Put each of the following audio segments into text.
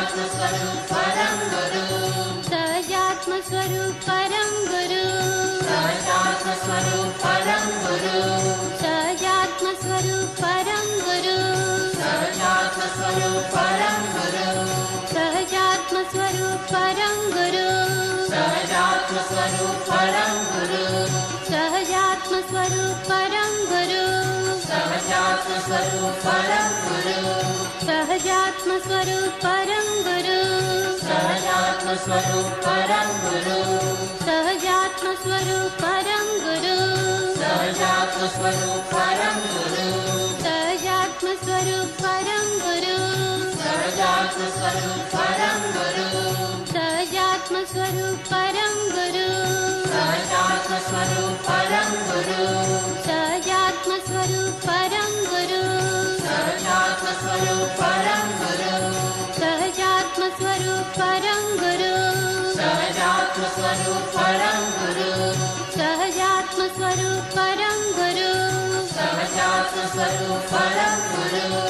सहजात्मस्वरूपं गुरुत्मस्वरूप सहजात्मस्वरूपं गुरुत्मस्वरूप सहजात्मस्वरूप परं गुरु। सहत्मस्वरूप परं गुरुत्मस्वरूप सहजात्मस्वरूप परं गुरु। सहजात्मस्वरूप परं गुरु। सहजात्मस्वरूप परं गुरु। सहजात्मस्वरूप परं गुरु। सहजात्मस्वरूप परं गुरु। सहजात्मस्वरूप परं गुरु। सहजात्मस्वरूप परं गुरु। सहजात्मस्वरूप गुरुत्मस्वरूप परं गुरु सहजात्मस्वरूप परं गुरु सहजात्मस्वरूप परं गुरु सहजात्मस्वरूप परं गुरु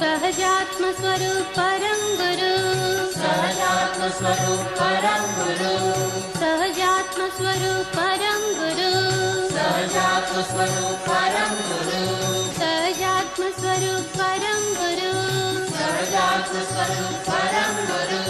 सहजात्मस्वरूप परं गुरु सहजात्मस्वरूप परं गुरु सहजात्मस्वरूप परं गुरु सहजात्मस्वरूप परं गुरु सहजात्मस्वरूप परं गुरु सहजात्मस्वरूप परं गुरु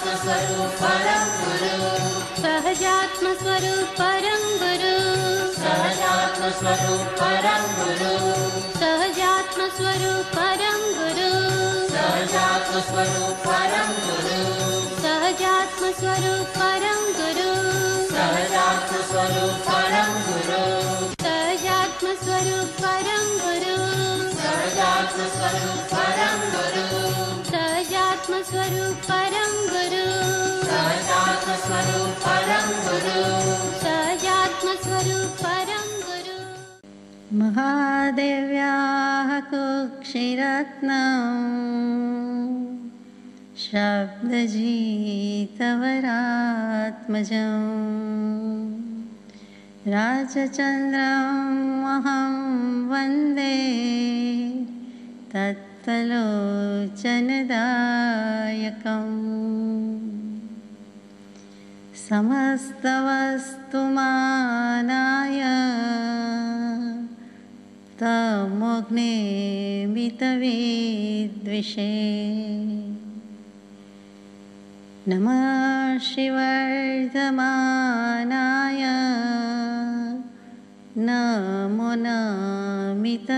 सहजात्मस्वरूपरं गुरु। सहजात्मस्वरूपरं गुरु। सहजात्मस्वरूपरं गुरु। सहजात्मस्वरूपरं गुरु। सहजात्मस्वरूपरं गुरु। सहजात्मस्वरूपरं गुरु। सहजात्मस्वरूपरं गुरु। सहजात्मस्वरूपरं गुरु। सहजात्मस्वरूपरं गुरु। स्वरूप परं गुरु सजात्मस्वरूप परं गुरु सजात्मस्वरूप परं गुरु महादेव्याः कुक्षिरत्नम् शब्दजीतवरात्मजम् राजचन्द्रम् अहं वन्दे तत् लो च न दायकम् समस्तवस्तु मानाय तमोग्ने नमः शिवर्धमानाय नमो नमितविद्विषे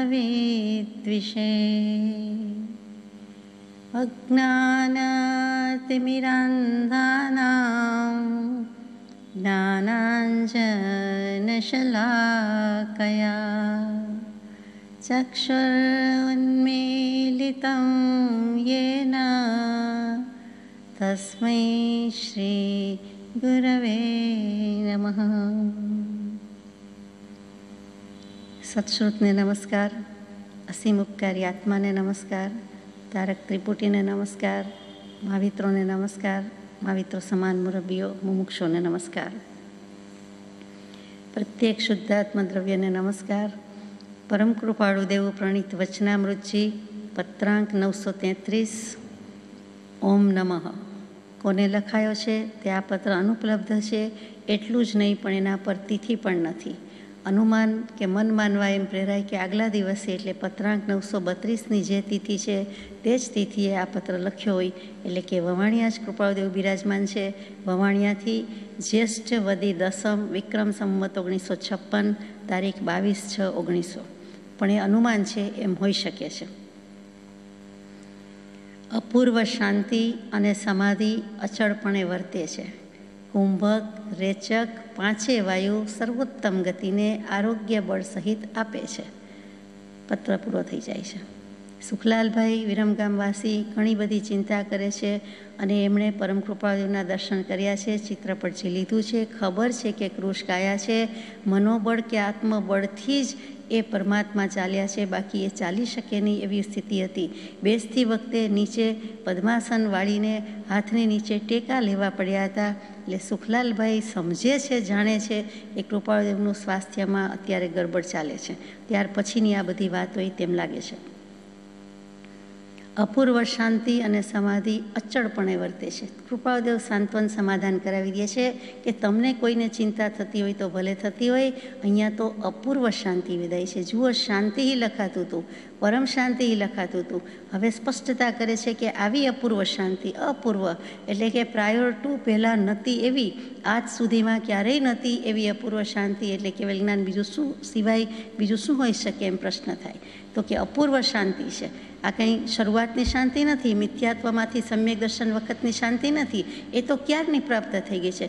अज्ञानतिमिरन्धानां ज्ञानाञ्जनशलाकया चक्षुरुन्मीलितं येन तस्मै श्रीगुरवे नमः સત્શ્રુતને નમસ્કાર, અસીમ ઉપકારી આત્માને નમસ્કાર, તારક ત્રિપુટીને નમસ્કાર માવિત્રોને નમસ્કાર માવિત્રો સમાન મુરબીઓ, મુમુક્ષોને નમસ્કાર. પ્રત્યેક શુદ્ધાત્મ દ્રવ્યને નમસ્કાર. પરમ કૃપાળુ દેવું પ્રણીત વચનામૃતજી, પત્રાંક નવસો તેત્રીસ. ઓમ નમઃ. કોને લખાયો છે? તે આ પત્ર અનુપલબ્ધ છે. એટલું જ નહીં, પણ એના પર તિથિ પણ નથી. અનુમાન કે મન માનવા એમ પ્રેરાય કે આગલા દિવસે એટલે પત્રાંક નવસો બત્રીસની જે તિથિ છે, તે જ તિથિએ આ પત્ર લખ્યો હોય. એટલે કે વવાણિયા જ કૃપાદેવ બિરાજમાન છે. વવાણિયાથી જ્યેષ્ઠ વદી દસમ, વિક્રમ સંમત ઓગણીસો છપ્પન, તારીખ બાવીસ છ ઓગણીસો. પણ એ અનુમાન છે, એમ હોઈ શકે છે. અપૂર્વ શાંતિ અને સમાધિ અચળપણે વર્તે છે. કુંભક રેચક, પાંચે વાયુ સર્વોત્તમ ગતિને આરોગ્ય બળ સહિત આપે છે. પત્ર પૂરો થઈ જાય છે. સુખલાલભાઈ વિરમગામવાસી ઘણી બધી ચિંતા કરે છે અને એમણે પરમ કૃપાદેવના દર્શન કર્યા છે. ચિત્રપટ જે લીધું છે. ખબર છે કે કૃષ કાયા છે. મનોબળ કે આત્મબળથી જ એ પરમાત્મા ચાલ્યા છે, બાકી એ ચાલી શકે નહીં એવી સ્થિતિ હતી. બેસતી વખતે નીચે પદ્માસન વાળીને હાથની નીચે ટેકા લેવા પડ્યા હતા. એટલે સુખલાલભાઈ સમજે છે, જાણે છે, એ કૃપાળદેવનું સ્વાસ્થ્યમાં અત્યારે ગરબડ ચાલે છે. ત્યાર પછીની આ બધી વાત હોય તેમ લાગે છે. અપૂર્વ શાંતિ અને સમાધિ અચળપણે વર્તે છે. કૃપાદેવ સાંત્વન સમાધાન કરાવી દે છે કે તમને કોઈને ચિંતા થતી હોય તો ભલે થતી હોય, અહીંયા તો અપૂર્વ શાંતિ વિદાય છે. જુઓ, શાંતિ લખાતું હતું પરમ શાંતિ લખાતું હતું હવે સ્પષ્ટતા કરે છે કે આવી અપૂર્વ શાંતિ, અપૂર્વ, એટલે કે પ્રાયોર ટુ પહેલાં નહોતી એવી, આજ સુધીમાં ક્યારેય નહોતી એવી અપૂર્વ શાંતિ, એટલે કેવલ જ્ઞાન બીજું શું સિવાય બીજું શું હોઈ શકે એમ પ્રશ્ન થાય. તો કે અપૂર્વ શાંતિ છે. આ કંઈ શરૂઆતની શાંતિ નથી, મિથ્યાત્વમાંથી સમ્યક દર્શન વખતની શાંતિ નથી, એ તો ક્યારની પ્રાપ્ત થઈ ગઈ છે?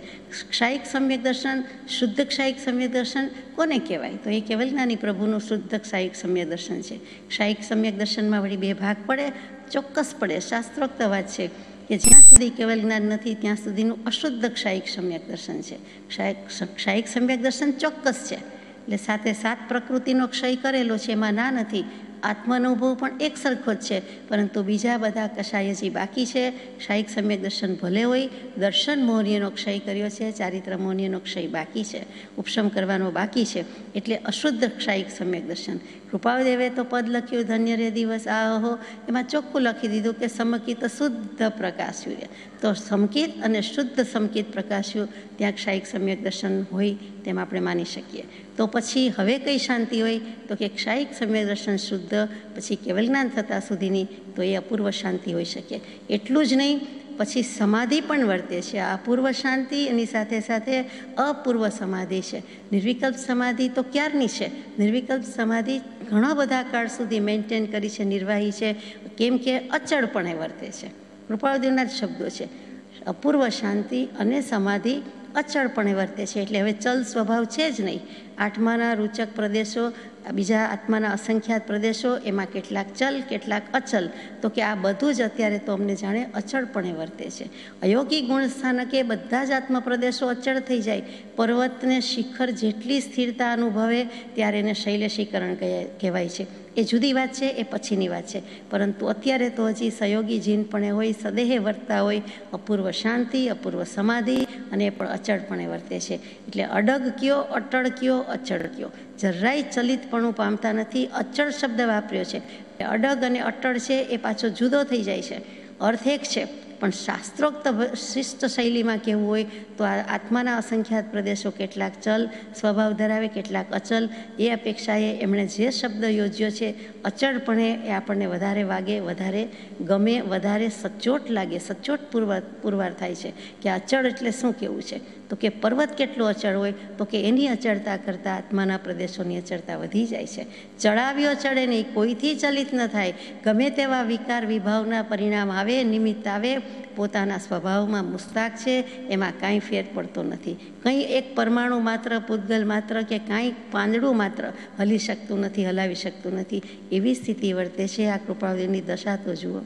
ક્ષાયિક સમ્યક દર્શન, શુદ્ધ ક્ષાયિક સમ્યક દર્શન, કોને કહેવાય? તો એ કેવલ જ્ઞાની પ્રભુનું શુદ્ધ ક્ષાયિક સમ્યક દર્શન છે. ક્ષાયિક સમ્યક દર્શનમાં વળી બે ભાગ પડે, ચોક્કસ પડે. શાસ્ત્રોક્ત વાત છે કે જ્યાં સુધી કેવલ જ્ઞાન નથી, ત્યાં સુધીનું અશુદ્ધ ક્ષાયિક સમ્યક દર્શન છે. ક્ષાયિક ક્ષાયિક સમ્યક દર્શન ચોક્કસ છે. એટલે સાથે સાત પ્રકૃતિનો ક્ષય કરેલો છે, એમાં ના નથી. આત્માનુભવ પણ એક સરખો જ છે, પરંતુ બીજા બધા કશાય હજી બાકી છે. ક્ષાયિક સમ્યક દર્શન ભલે હોય, દર્શન મૌર્યનો ક્ષય કર્યો છે, ચારિત્ર મૌર્યનો ક્ષય બાકી છે. ઉપશમ કરવાનો બાકી છે, એટલે અશુદ્ધ ક્ષાયિક સમ્યક દર્શન. કૃપાદેવે તો પદ લખ્યું ધન્ય રે દિવસ આહો. એમાં ચોખ્ખું લખી દીધું કે સમકિત શુદ્ધ પ્રકાશ્યું તો સમકિત અને શુદ્ધ સમકિત પ્રકાશ્યું, ત્યાં ક્ષાયિક સમ્યક દર્શન હોય તેમ આપણે માની શકીએ. તો પછી હવે કઈ શાંતિ હોય? તો કે ક્ષાયિક સમ્યક દર્શન શુદ્ધ, પછી કેવલ જ્ઞાન થતાં સુધીની, તો એ અપૂર્વ શાંતિ હોઈ શકે. એટલું જ નહીં પછી સમાધિ પણ વર્તે છે. આ પૂર્વ શાંતિ એની સાથે સાથે અપૂર્વ સમાધિ છે. નિર્વિકલ્પ સમાધિ તો ક્યારની છે? નિર્વિકલ્પ સમાધિ ઘણા બધા કાળ સુધી મેન્ટેન કરી છે, નિર્વાહી છે. કેમ કે અચળપણે વર્તે છે. કૃપાળદેવના જ શબ્દો છે. અપૂર્વ શાંતિ અને સમાધિ અચળપણે વર્તે છે. એટલે હવે ચલ સ્વભાવ છે જ નહીં. આઠમાના રૂચક પ્રદેશો બીજા આત્માના અસંખ્યાત પ્રદેશો, એમાં કેટલાક ચલ, કેટલાક અચલ. તો કે આ બધું જ અત્યારે તો અમને જાણે અચળપણે વર્તે છે. અયોગી ગુણ સ્થાનકે બધા જ આત્મ પ્રદેશો અચળ થઈ જાય. પર્વતને શિખર જેટલી સ્થિરતા અનુભવે ત્યારે એને શૈલેષીકરણ કહેવાય છે. એ જુદી વાત છે, એ પછીની વાત છે. પરંતુ અત્યારે તો હજી સહયોગી જીનપણે હોય, સદેહે વર્તતા હોય, અપૂર્વ શાંતિ, અપૂર્વ સમાધિ અને એ પણ અચળપણે વર્તે છે. એટલે અડગ કયો, અટળ કયો, અચળ કયો. જરાય ચલિતપણું પામતા નથી, અચળ શબ્દ વાપર્યો છે. અડગ અને અટળ છે એ પાછો જુદો થઈ જાય છે. અર્થ એક છે, પણ શાસ્ત્રોક્ત શિષ્ટ શૈલીમાં કહેવું હોય તો આ આત્માના અસંખ્યાત પ્રદેશો કેટલાક ચલ, સ્વભાવ ધરાવે કેટલાક અચલ. એ અપેક્ષાએ એમણે જે શબ્દ યોજ્યો છે, અચળપણે એ આપણને વધારે વાગે, વધારે ગમે, વધારે સચોટ લાગે, સચોટ પૂરવાર, પુરવાર થાય છે. કે અચળ એટલે શું કેવું છે? તો કે પર્વત કેટલો અચળ હોય તો કે એની અચળતા કરતાં આત્માના પ્રદેશોની અચળતા વધી જાય છે. ચડાવ્યો ચડે નહીં, કોઈથી ચલિત ન થાય. ગમે તેવા વિકાર વિભાવના પરિણામ આવે, નિમિત્ત આવે, પોતાના સ્વભાવમાં મુસ્તાક છે, એમાં કાંઈ ફેર પડતો નથી. કંઈ એક પરમાણુ માત્ર, પૂતગલ માત્ર કે કાંઈ પાંદડું માત્ર હલી શકતું નથી, હલાવી શકતું નથી. એવી સ્થિતિ વર્તે છે આ કૃપાળુની દશા તો જુઓ.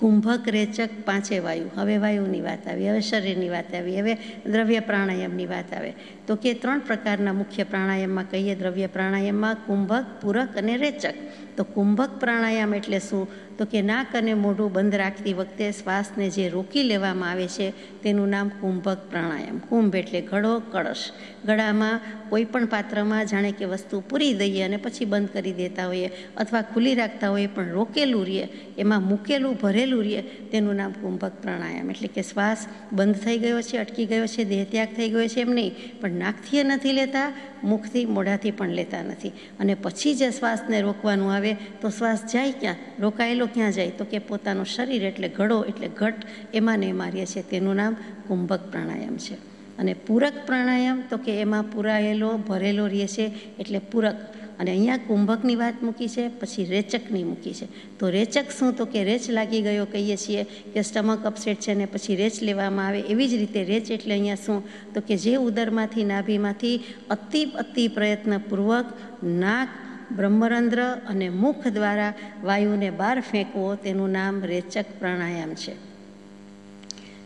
કુંભક રેચક પાંચે વાયુ. હવે વાયુની વાત આવી, હવે શરીરની વાત આવી, હવે દ્રવ્ય પ્રાણાયામની વાત આવે. તો કે ત્રણ પ્રકારના મુખ્ય પ્રાણાયામમાં કહીએ દ્રવ્ય પ્રાણાયામમાં કુંભક, પૂરક અને રેચક. તો કુંભક પ્રાણાયામ એટલે શું? તો કે નાક અને મોઢું બંધ રાખતી વખતે શ્વાસને જે રોકી લેવામાં આવે છે તેનું નામ કુંભક પ્રાણાયામ. કુંભ એટલે ઘડો, કળશ. ગળામાં કોઈ પણ પાત્રમાં જાણે કે વસ્તુ પૂરી દઈએ અને પછી બંધ કરી દેતા હોઈએ અથવા ખુલ્લી રાખતા હોઈએ પણ રોકેલું રહીએ, એમાં મૂકેલું, ભરેલું રહીએ, તેનું નામ કુંભક પ્રાણાયામ. એટલે કે શ્વાસ બંધ થઈ ગયો છે, અટકી ગયો છે, દેહત્યાગ થઈ ગયો છે એમ નહીં, પણ નાકથી નથી લેતા, મુખથી મોઢાથી પણ લેતા નથી. અને પછી જે શ્વાસને રોકવાનું આવે, તો શ્વાસ જાય ક્યાં? રોકાયેલો ક્યાં જાય? તો કે પોતાનું શરીર એટલે ઘડો એટલે ઘટ, એમાં ને મારીએ છીએ તેનું નામ કુંભક પ્રાણાયામ છે. અને પૂરક પ્રાણાયામ તો કે એમાં પૂરાયેલો, ભરેલો રહે છે, એટલે પૂરક. અને અહીંયા કુંભકની વાત મૂકી છે, પછી રેચકની મૂકી છે. તો રેચક શું? તો કે રેચ લાગી ગયો કહીએ છીએ કે સ્ટમક અપસેટ છે ને પછી રેચ લેવામાં આવે. એવી જ રીતે રેચ એટલે અહીંયા શું? તો કે જે ઉદરમાંથી, નાભીમાંથી અતિ અતિ પ્રયત્નપૂર્વક નાક, બ્રહ્મરંધ્ર અને મુખ દ્વારા વાયુને બહાર ફેંકવો, તેનું નામ રેચક પ્રાણાયામ છે.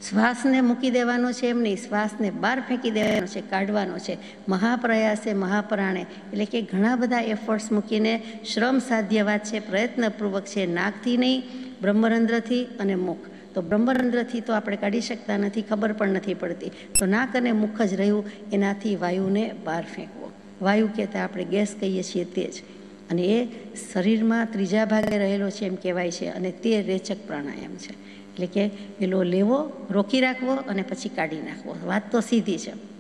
શ્વાસને મૂકી દેવાનો છે એમ નહીં, શ્વાસને બહાર ફેંકી દેવાનો છે, કાઢવાનો છે. મહાપ્રયાસે મહાપ્રાણે, એટલે કે ઘણા બધા એફર્ટ્સ મૂકીને શ્રમ સાધ્ય વાત છે, પ્રયત્નપૂર્વક છે, નાકથી નહીં, બ્રહ્મરંધ્રથી અને મુખ. તો બ્રહ્મરંધ્રથી તો આપણે કાઢી શકતા નથી, ખબર પણ નથી પડતી. તો નાક અને મુખ જ રહ્યું, એનાથી વાયુને બહાર ફેંકવો. વાયુ કહેતા આપણે ગેસ કહીએ છીએ તે જ. અને એ શરીરમાં ત્રીજા ભાગે રહેલો છે એમ કહેવાય છે, અને તે રેચક પ્રાણાયામ છે. એટલે કે પેલો લેવો, રોકી રાખવો અને પછી કાઢી નાખવો. વાત તો સીધી છે.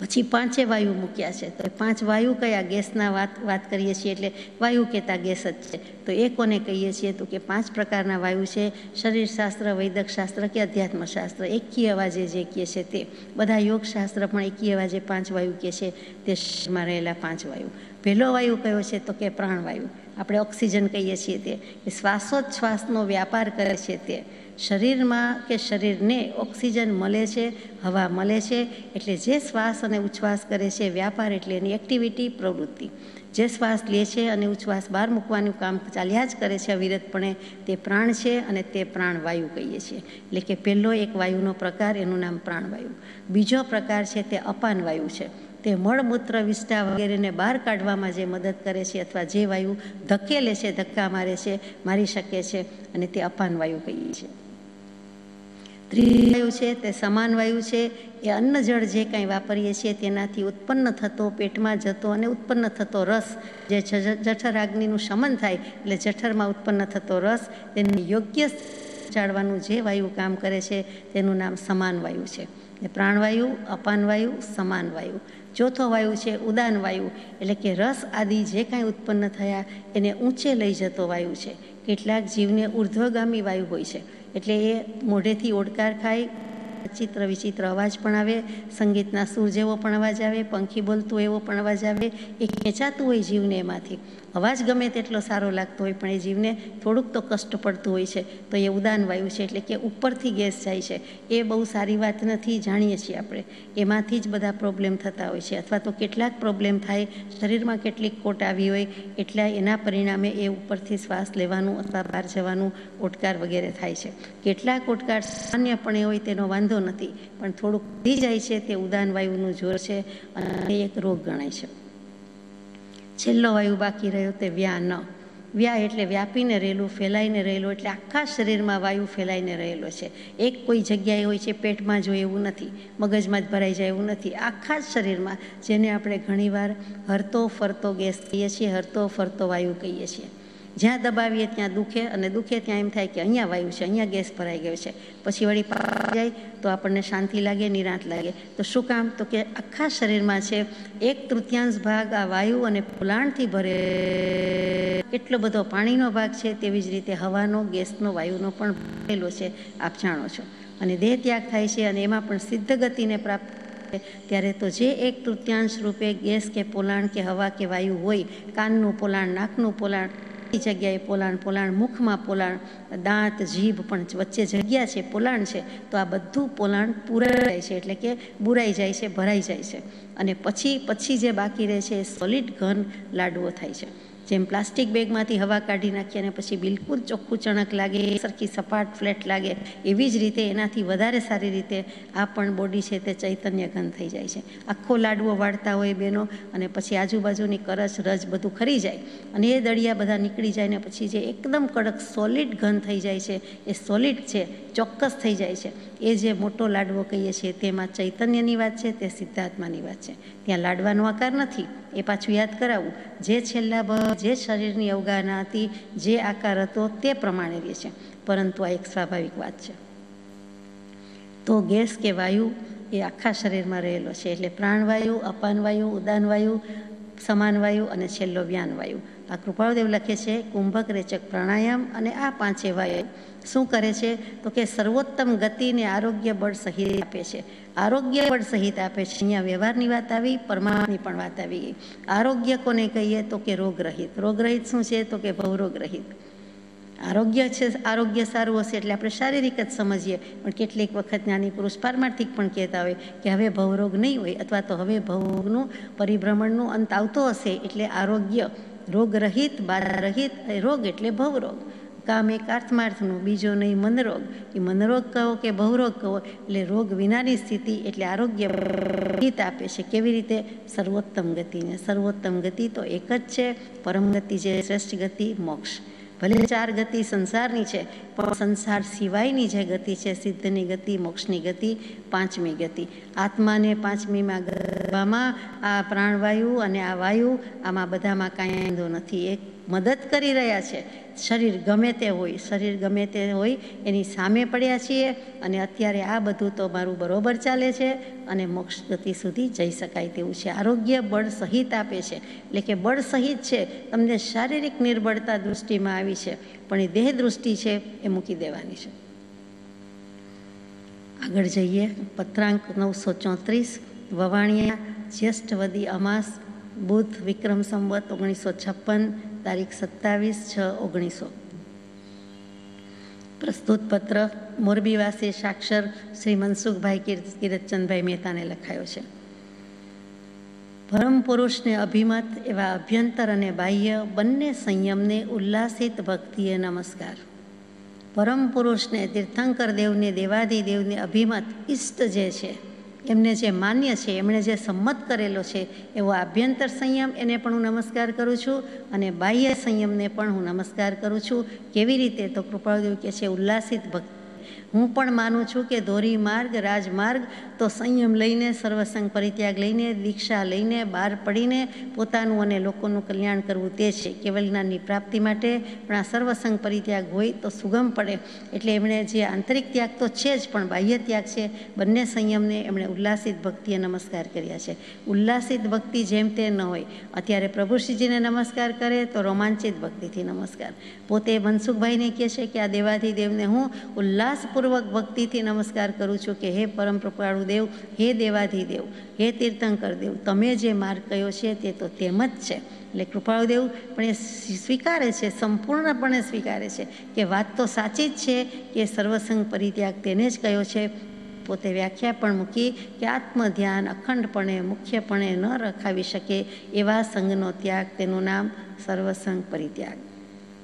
પછી પાંચે વાયુ મૂક્યા છે. તો પાંચ વાયુ કયા? ગેસના વાત વાત કરીએ છીએ એટલે વાયુ કહેતા ગેસ જ છે. તો એ કોને કહીએ છીએ? તો કે પાંચ પ્રકારના વાયુ છે. શરીરશાસ્ત્ર, વૈદકશાસ્ત્ર કે અધ્યાત્મશાસ્ત્ર. એકી અવાજે જે કહે છે તે. બધા યોગશાસ્ત્ર પણ એકી અવાજે પાંચ વાયુ કહે છે. તે રહેલા પાંચ વાયુ. પહેલો વાયુ કયો છે તો કે પ્રાણવાયુ આપણે ઓક્સિજન કહીએ છીએ તે. એ શ્વાસોચ્છ્વાસનો વ્યાપાર કરે છે તે. શરીરમાં કે શરીરને ઓક્સિજન મળે છે, હવા મળે છે, એટલે જે શ્વાસ અને ઉચ્છ્વાસ કરે છે, વ્યાપાર એટલે એની એક્ટિવિટી પ્રવૃત્તિ. જે શ્વાસ લે છે અને ઉચ્છ્વાસ બહાર મૂકવાનું કામ ચાલ્યા જ કરે છે અવિરતપણે, તે પ્રાણ છે અને તે પ્રાણવાયુ કહીએ છીએ. એટલે કે પહેલો એક વાયુનો પ્રકાર, એનું નામ પ્રાણવાયુ બીજો પ્રકાર છે તે અપાન વાયુ છે. તે મળમૂત્ર વિસ્ટા વગેરેને બહાર કાઢવામાં જે મદદ કરે છે અથવા જે વાયુ ધકેલે છે, ધક્કા મારે છે, મારી શકે છે અને તે અપાન વાયુ કહીએ છીએ. વાયુ છે તે સમાન વાયુ છે. એ અન્ન જળ જે કાંઈ વાપરીએ છીએ તેનાથી ઉત્પન્ન થતો, પેટમાં જતો અને ઉત્પન્ન થતો રસ જે જઠર અગ્નિનું શમન થાય એટલે જઠરમાં ઉત્પન્ન થતો રસ તેને યોગ્ય ચાળવાનું જે વાયુ કામ કરે છે તેનું નામ સમાન વાયુ છે. પ્રાણવાયુ, અપાન વાયુ, સમાન વાયુ. ચોથો વાયુ છે ઉદાન વાયુ. એટલે કે રસ આદિ જે કાંઈ ઉત્પન્ન થયા એને ઊંચે લઈ જતો વાયુ છે. કેટલાક જીવને ઉર્ધ્વગામી વાયુ હોય છે. એટલે એ મોઢેથી ઓડકાર ખાય, ચિત્ર વિચિત્ર અવાજ પણ આવે, સંગીતના સૂર જેવો પણ અવાજ આવે, પંખી બોલતું એવો પણ અવાજ આવે, એ ખેંચાતું હોય જીવને એમાંથી. અવાજ ગમે તેટલો સારો લાગતો હોય, પણ એ જીવને થોડુંક તો કષ્ટ પડતું હોય છે. તો એ ઉદાન વાયુ છે, એટલે કે ઉપરથી ગેસ જાય છે. એ બહુ સારી વાત નથી, જાણીએ છીએ આપણે. એમાંથી જ બધા પ્રોબ્લેમ થતા હોય છે. અથવા તો કેટલાક પ્રોબ્લેમ થાય, શરીરમાં કેટલીક કોટ આવી હોય, એટલા એના પરિણામે એ ઉપરથી શ્વાસ લેવાનું અથવા બહાર જવાનું ઓટકાર વગેરે થાય છે. કેટલાક ઓટકાર સામાન્યપણે હોય, તેનો વાંધો નથી. પણ થોડુંક વધી જાય છે, તે ઉદાન વાયુનું જોર છે અને એક રોગ ગણાય છે. છેલ્લો વાયુ બાકી રહ્યો તે વ્યા ન. વ્યા એટલે વ્યાપીને રહેલું, ફેલાઈને રહેલું, એટલે આખા શરીરમાં વાયુ ફેલાઈને રહેલો છે. એક કોઈ જગ્યાએ હોય છે પેટમાં જો એવું નથી, મગજમાં જ ભરાઈ જાય એવું નથી. આખા જ શરીરમાં જેને આપણે ઘણીવાર હરતો ફરતો ગેસ કહીએ છીએ, હરતો ફરતો વાયુ કહીએ છીએ. જ્યાં દબાવીએ ત્યાં દુખે અને દુખે ત્યાં એમ થાય કે અહીંયા વાયુ છે, અહીંયા ગેસ ભરાઈ ગયો છે. પછી વળી જાય તો આપણને શાંતિ લાગે, નિરાંત લાગે. તો શું કામ? તો કે આખા શરીરમાં છે, એક તૃતીયાંશ ભાગ આ વાયુ અને પોલાણથી ભરે. કેટલો બધો પાણીનો ભાગ છે, તેવી જ રીતે હવાનો, ગેસનો, વાયુનો પણ ભરેલો છે, આપ જાણો છો. અને દેહ ત્યાગ થાય છે અને એમાં પણ સિદ્ધ ગતિને પ્રાપ્ત ત્યારે તો જે એક તૃતીયાંશ રૂપે ગેસ કે પોલાણ કે હવા કે વાયુ હોય, કાનનું પોલાણ, નાકનું પોલાણ જગ્યાએ પોલાણ પોલાણ મુખમાં પોલાણ, દાંત, જીભ પણ વચ્ચે જગ્યા છે, પોલાણ છે, તો આ બધું પોલાણ પૂરાઈ જાય છે, એટલે કે બુરાઈ જાય છે, ભરાઈ જાય છે. અને પછી પછી જે બાકી રહે છે એ સોલિડ ઘન લાડવો થાય છે. જેમ પ્લાસ્ટિક બેગમાંથી હવા કાઢી નાખીએ અને પછી બિલકુલ ચોખ્ખું ચણક લાગે, સરખી સપાટ ફ્લેટ લાગે, એવી જ રીતે એનાથી વધારે સારી રીતે આ પણ બોડી છે તે ચૈતન્ય ઘન થઈ જાય છે. આખો લાડવો વાળતા હોય બેનો અને પછી આજુબાજુની કરચ, રજ બધું ખરી જાય અને એ દળિયા બધા નીકળી જાય ને પછી જે એકદમ કડક સોલિડ ઘન થઈ જાય છે, એ સોલિડ છે, ચોક્કસ થઈ જાય છે. એ જે મોટો લાડવો કહીએ છીએ તેમાં ચૈતન્યની વાત છે, તે સિદ્ધાત્માની વાત છે. ત્યાં લાડવાનો આકાર નથી. એ પાછું યાદ કરાવવું જે છેલ્લા જે શરીરની અવગાહના હતી, જે આકાર હતો, તે પ્રમાણે રહે છે. પરંતુ આ એક સ્વાભાવિક વાત છે. તો ગેસ કે વાયુ એ આખા શરીરમાં રહેલો છે. એટલે પ્રાણવાયુ, અપાનવાયુ, ઉદાનવાયુ, સમાનવાયુ અને છેલ્લો વ્યાનવાયુ. આ કૃપાળદેવ લખે છે, કુંભક રેચક પ્રાણાયામ અને આ પાંચે વાયુ. શું કરે છે? તો કે સર્વોત્તમ ગતિને આરોગ્ય બળ સહિત આપે છે. આરોગ્ય બળ સહિત આપે છે. અહીંયા વ્યવહારની વાત આવી પરમાત્માની પણ વાત આવી. ગઈ આરોગ્ય કોને કહીએ? તો કે રોગરહિત. રોગરહિત શું છે? તો કે ભવરોગરહિત. આરોગ્ય છે, આરોગ્ય સારું હશે એટલે આપણે શારીરિક જ સમજીએ. પણ કેટલીક વખત જ્ઞાની પુરુષ પારમાર્થિક પણ કહેતા હોય કે હવે ભવરોગ નહીં હોય અથવા તો હવે ભવરોગનું પરિભ્રમણનું અંત આવતો હશે એટલે આરોગ્ય રોગરહિત, બાધારહિત, રોગ એટલે ભવરોગ. કામ એક આત્માર્થનું બીજો નહીં મનરોગ. એ મનરોગ કહો કે ભવરોગ કહો, એટલે રોગ વિનાની સ્થિતિ એટલે આરોગ્ય હિત આપે છે. કેવી રીતે? સર્વોત્તમ ગતિને. સર્વોત્તમ ગતિ તો એક જ છે. પરમ ગતિ જે શ્રેષ્ઠ ગતિ, મોક્ષ. ભલે ચાર ગતિ સંસારની છે, પણ સંસાર સિવાયની જે ગતિ છે, સિદ્ધની ગતિ, મોક્ષની ગતિ, પાંચમી ગતિ. આત્માને પાંચમીમાં ગરબામાં આ પ્રાણવાયુ અને આ વાયુ, આમાં બધામાં કાંઈ વાંધો નથી. એક મદદ કરી રહ્યા છે. શરીર ગમે તે હોય, શરીર ગમે તે હોય, એની સામે પડ્યા છીએ અને અત્યારે આ બધું તો મારું બરોબર ચાલે છે અને મોક્ષ ગતિ સુધી જઈ શકાય તેવું છે. આરોગ્ય બળ સહિત આપે છે. એટલે કે બળ સહિત છે, તમને શારીરિક નિર્બળતા દૃષ્ટિમાં આવી છે, પણ એ દેહ દૃષ્ટિ છે એ મૂકી દેવાની છે. આગળ જઈએ. પત્રાંક નવસો ચોત્રીસ, વવાણિયા, જ્યેષ્ઠવદી અમાસ, બુધ વિક્રમ સંવત ઓગણીસો છપ્પન તારીખ સત્તાવીસ છ ઓગણીસો. પ્રસ્તુત પત્ર મોરબીવાસી સાક્ષર શ્રી મનસુખભાઈ કિરતચંદભાઈ મહેતાને લખાયો છે. પરમ પુરુષને અભિમત એવા અભ્યંતર અને બાહ્ય બંને સંયમને ઉલ્લાસિત ભક્તિએ નમસ્કાર. પરમ પુરુષને તીર્થંકર દેવને દેવાદિદેવને અભિમત ઈષ્ટ જે છે એમને જે માન્ય છે, એમણે જે સંમત કરેલો છે, એવો આભ્યંતર સંયમ એને પણ હું નમસ્કાર કરું છું અને બાહ્ય સંયમને પણ હું નમસ્કાર કરું છું. કેવી રીતે? તો કૃપાળદેવ કહે છે, ઉલ્લાસિત ભક્તિ. હું પણ માનું છું કે ધોરી માર્ગ રાજમાર્ગ તો સંયમ લઈને, સર્વસંગ પરિત્યાગ લઈને, દીક્ષા લઈને, બહાર પડીને પોતાનું અને લોકોનું કલ્યાણ કરવું તે છે. કેવલ જ્ઞાનની પ્રાપ્તિ માટે પણ આ સર્વસંગ પરિત્યાગ હોય તો સુગમ પડે. એટલે એમણે જે આંતરિક ત્યાગ તો છે જ, પણ બાહ્ય ત્યાગ છે. બંને સંયમને એમણે ઉલ્લાસિત ભક્તિએ નમસ્કાર કર્યા છે. ઉલ્લાસિત ભક્તિ જેમ તે ન હોય. અત્યારે પ્રભુશ્રીજીને નમસ્કાર કરે તો રોમાંચિત ભક્તિથી નમસ્કાર. પોતે મનસુખભાઈને કહે છે કે આ દેવાધિદેવને હું ઉલ્લાસપૂર્વક ભક્તિથી નમસ્કાર કરું છું કે હે પરમ કૃપાળુ દેવ, હે દેવાધિદેવ, હે તીર્થંકર દેવ, તમે જે માર્ગ કયો છે તે તો તેમ જ છે. એટલે કૃપાળુ દેવ પણ એ સ્વીકારે છે, સંપૂર્ણપણે સ્વીકારે છે કે વાત તો સાચી જ છે કે સર્વસંગ પરિત્યાગ તેને જ કયો છે. પોતે વ્યાખ્યા પણ મૂકી કે આત્મધ્યાન અખંડપણે, મુખ્યપણે ન રખાવી શકે એવા સંઘનો ત્યાગ તેનું નામ સર્વસંગ પરિત્યાગ.